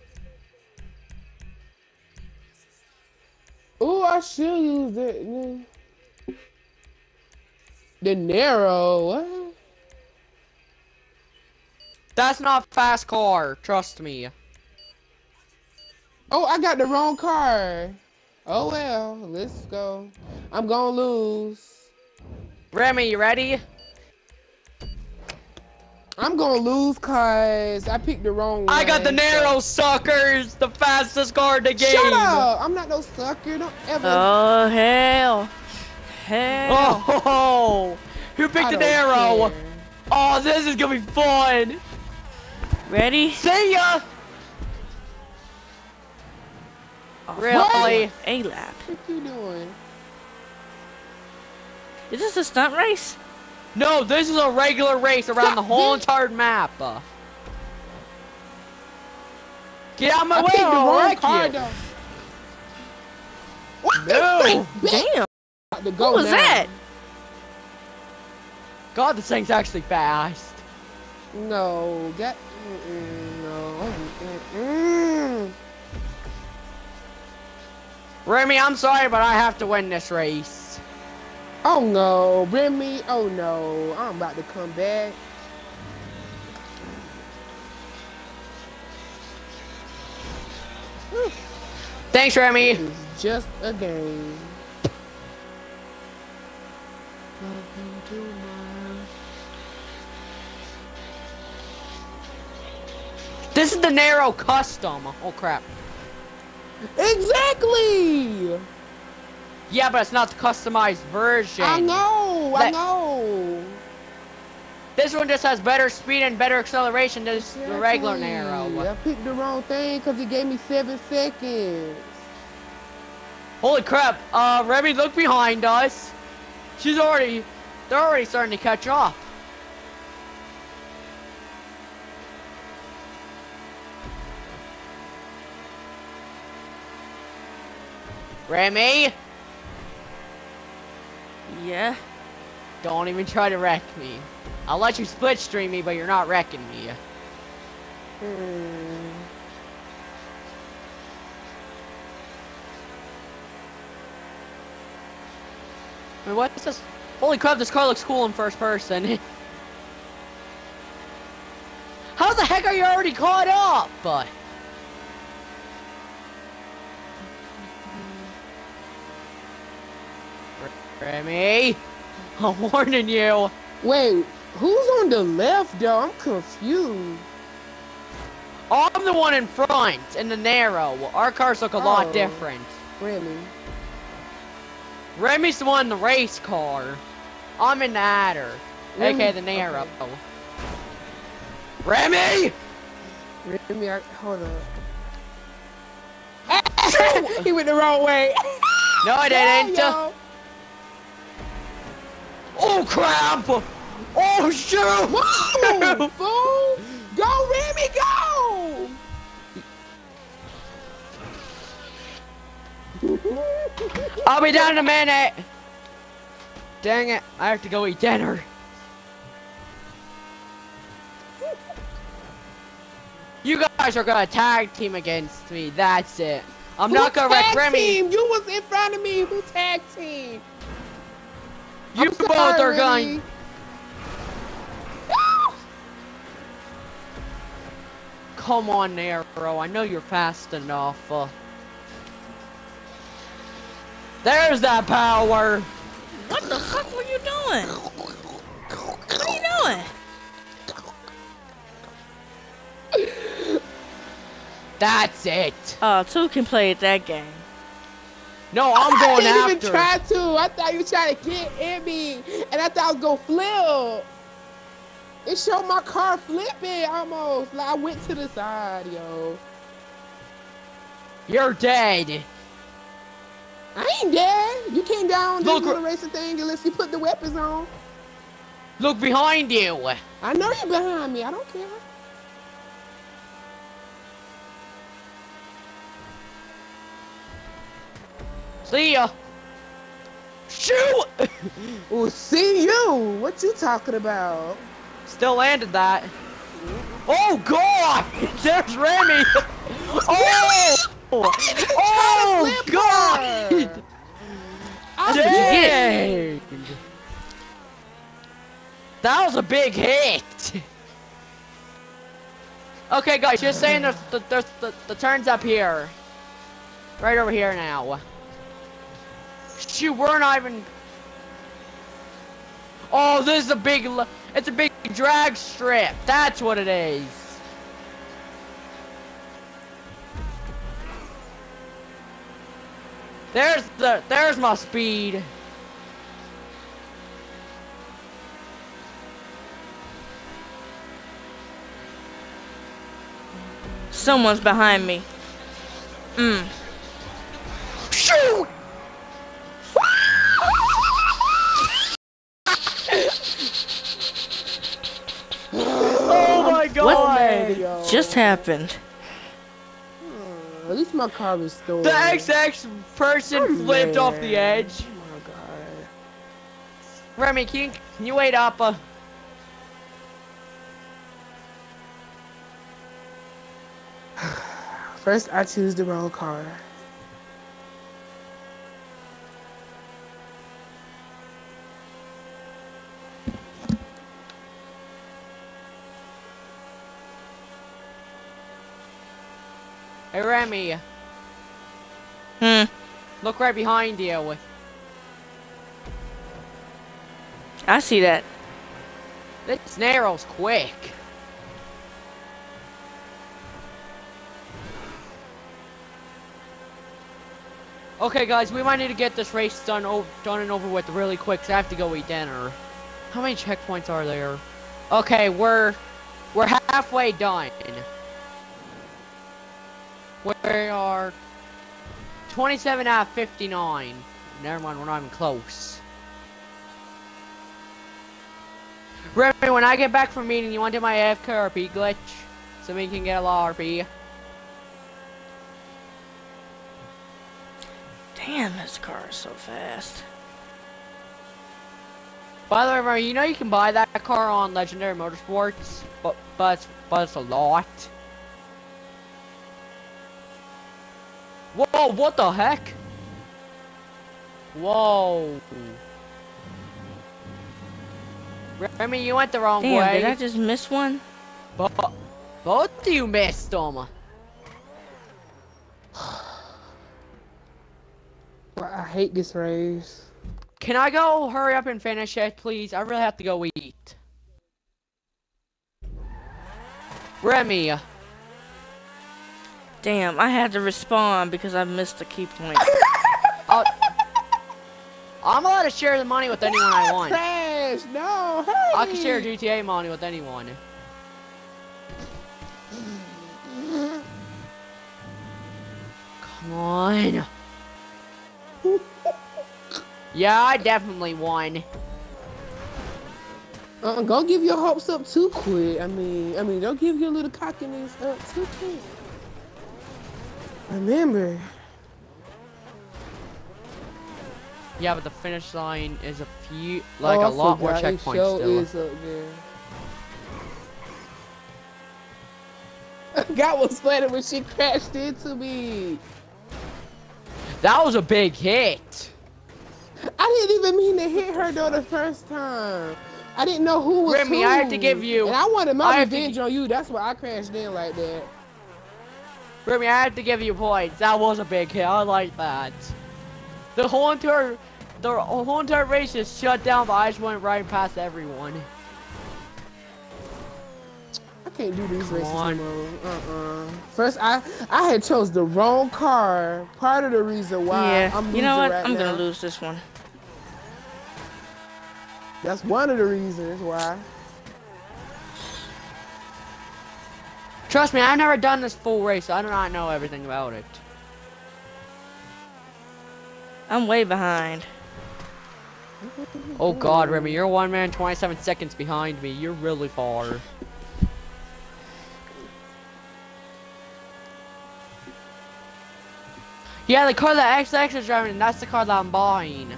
Oh, I should use it. The Nero. What? That's not fast car. Trust me. Oh, I got the wrong car. Oh well, let's go. I'm gonna lose. Remy, you ready? I'm gonna lose cause I picked the wrong one. I got the so- Nero suckers, the fastest car in the game. Shut up! I'm not no sucker. Don't ever. Oh hell. Hell. Oh, who I picked the don't Nero? care. Oh, this is gonna be fun. Ready? See ya. Oh, Really? A lap. What you doing? Is this a stunt race? No, this is a regular race around the whole entire map. Uh, Get out of my I way! picked the I'll wrong wreck car you. though. What No. the freak? Damn. About What was now. that? God, this thing's actually fast. No, that. Mm-mm, no. Mm-mm. Remy, I'm sorry, but I have to win this race. Oh no, Remy. Oh no, I'm about to come back. Thanks, Remy. It's just a game. This is the Nero custom. Oh crap. Exactly. Yeah, but it's not the customized version. I know. I know. This one just has better speed and better acceleration than the regular Nero. Exactly. I picked the wrong thing because it gave me seven seconds. Holy crap. Uh, Remy, look behind us. She's already, they're already starting to catch up. Remy, Yeah. don't even try to wreck me. I'll let you slipstream me, but you're not wrecking me. Hmm. Wait, what's this? Holy crap, this car looks cool in first person. How the heck are you already caught up? But Remy, I'm warning you. Wait, who's on the left though? I'm confused. I'm the one in front, in the Nero. Our cars look a Oh. lot different. Remy. Remy's the one in the race car. I'm in the adder, Remy- aka the Nero. Remy! Remy, I, hold on. he went the wrong way. No, I didn't. yo. Oh crap! Oh shoot! Whoa, fool! Go, Remy, go! I'll be down in a minute. Dang it! I have to go eat dinner. You guys are gonna tag team against me. That's it. I'm Who not gonna wreck tag Remy. Team? You was in front of me. Who tag team? You I'm both sorry, are Remy. going. Come on, Arrow. I know you're fast enough. Uh, there's that power. What the fuck were you doing? What are you doing? That's it. Oh, two can play at that game. No, I'm going I didn't after. even try to. I thought you were trying to get in me, and I thought I was gonna flip. It showed my car flipping almost. Like I went to the side, yo. You're dead. I ain't dead. You can't down this Look, little racing thing unless you put the weapons on. Look behind you. I know you're behind me. I don't care. See ya. Shoot! Well, see you. What you talking about? Still landed that. Oh God! There's Remy. Oh! Oh God! I That's what you get. Dang! That was a big hit. Okay, guys, just saying there's the, there's the, the turn's up here. Right over here now. Shoot, we're not even... Oh, this is a big... It's a big drag strip. That's what it is. There's the... There's my speed. Someone's behind me. Mm. Shoot! Oh my god! Yo. Just happened. At least my car was stolen. The XX person Oh, flipped off the edge. Oh my god. Remy, can you, can you wait up? Uh, First, I choose the wrong car. Hey Remy, Hmm. look right behind you. I see that. This Nero's quick. Okay, guys, we might need to get this race done, done and over with really quick. 'cause I have to go eat dinner. How many checkpoints are there? Okay, we're we're halfway done. We are 27 out of 59. Never mind, we're not even close. Remy, when I get back from meeting, you want to do my AFK RP glitch? So we can get a lot of RP. Damn, this car is so fast. By the way, Remy, you know you can buy that car on Legendary Motorsports, but but but it's a lot. Whoa, what the heck? Whoa. Remy, you went the wrong Damn, way. did I just miss one? Bo- both of you missed them. I hate this race. Can I go hurry up and finish it, please? I really have to go eat. Remy, Damn, I had to respond because I missed a key point. I'll, I'm allowed to share the money with anyone I want. Crash! No, hurry! I can share GTA money with anyone. Come on. Yeah, I definitely won. Uh, don't give your hopes up too quick. I mean, I mean, don't give your little cockiness up too quick. Remember, Yeah, but the finish line is a few, like oh, a I lot more checkpoints show still. is up there. God was when she crashed into me. That was a big hit. I didn't even mean to hit her though the first time. I didn't know who was Remy, who. I have to give you- And I wanted I my to revenge on you. That's why I crashed in like that. Remy, I have to give you points. That was a big hit. I like that. The whole entire, the whole entire race just shut down, but I just went right past everyone. I can't do these races no on. more. Uh-uh. First, I I had chose the wrong car. Part of the reason why yeah. I'm you know what? right I'm now. gonna lose this one. That's one of the reasons why. Trust me, I've never done this full race. so I do not know everything about it. I'm way behind. Oh God, Remy, you're one man, 27 seconds behind me. You're really far. Yeah, the car that XX is driving, that's the car that I'm buying.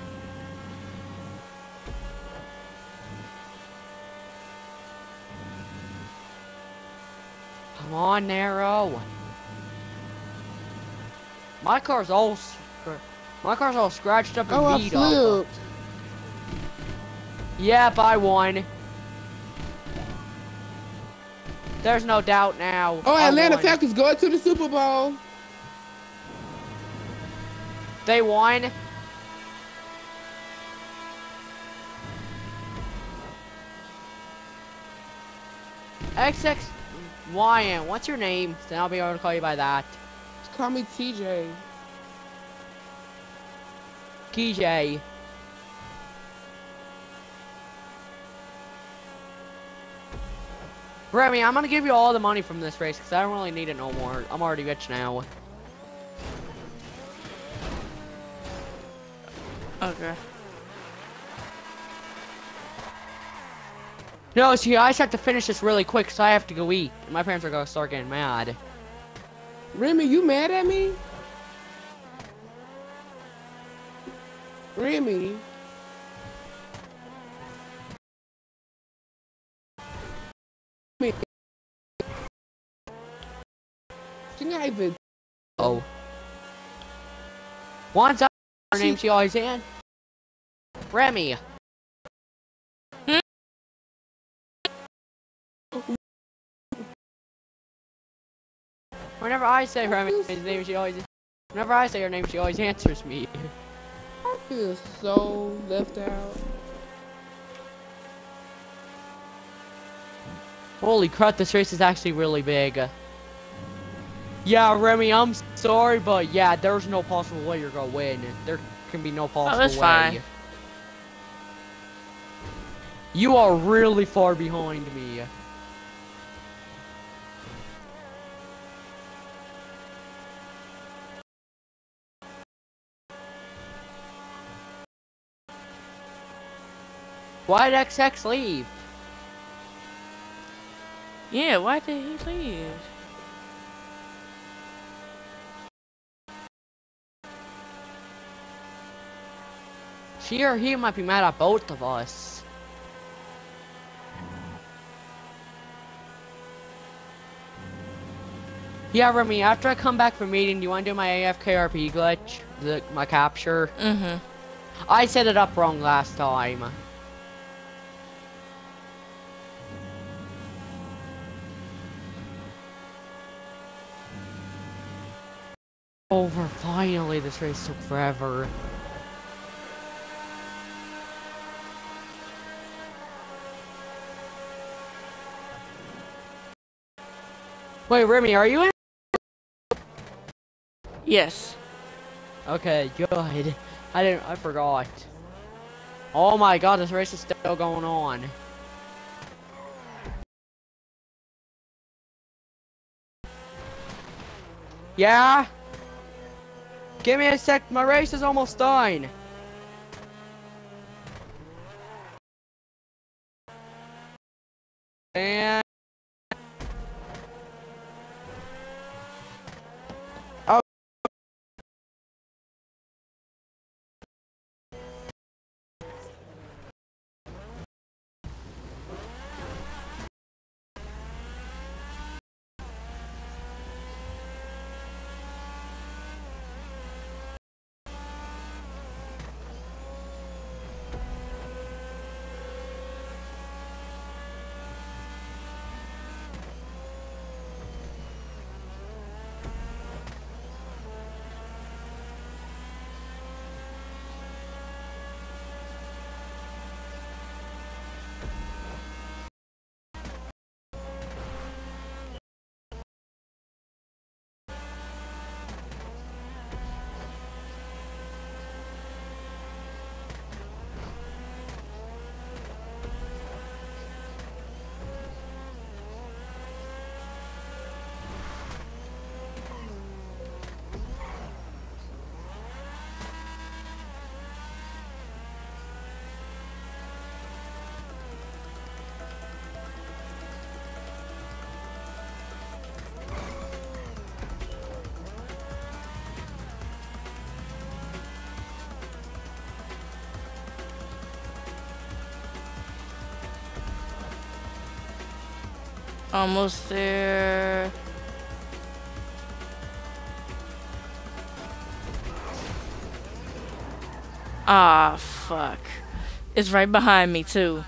Come on, Nero. My car's all, my car's all scratched up and Oh, I beat up. Yep, I won. There's no doubt now. Oh, I Atlanta won. Falcons going to the Super Bowl. They won. XXYN, what's your name? Then I'll be able to call you by that. Just call me TJ. TJ. Remy, I'm gonna give you all the money from this race because I don't really need it no more. I'm already rich now. Okay. No, see, I just have to finish this really quick so I have to go eat. My parents are gonna start getting mad. Remy, you mad at me? Remy. Remy. She not even. Oh. Once I her name, she always in. Remy. Whenever I say Remy's name, she always. Whenever I say her name, she always answers me. I feel so left out. Holy crap, this race is actually really big. Yeah, Remy, I'm sorry, but yeah, there's no possible way you're gonna win. There can be no oh, possible that's way. fine. You are really far behind me. Why'd XX leave? Yeah, why did he leave? She or he might be mad at both of us. Yeah, Remy, after I come back from meeting, do you want to do my AFKRP glitch? The, my capture? Mm-hmm. I set it up wrong last time. Over, finally, this race took forever. Wait, Remy, are you in? Yes. Okay, good. I didn't. I forgot. Oh my god, this race is still going on. Yeah? Give me a sec, my race is almost done. Almost there. Ah, fuck. It's right behind me, too.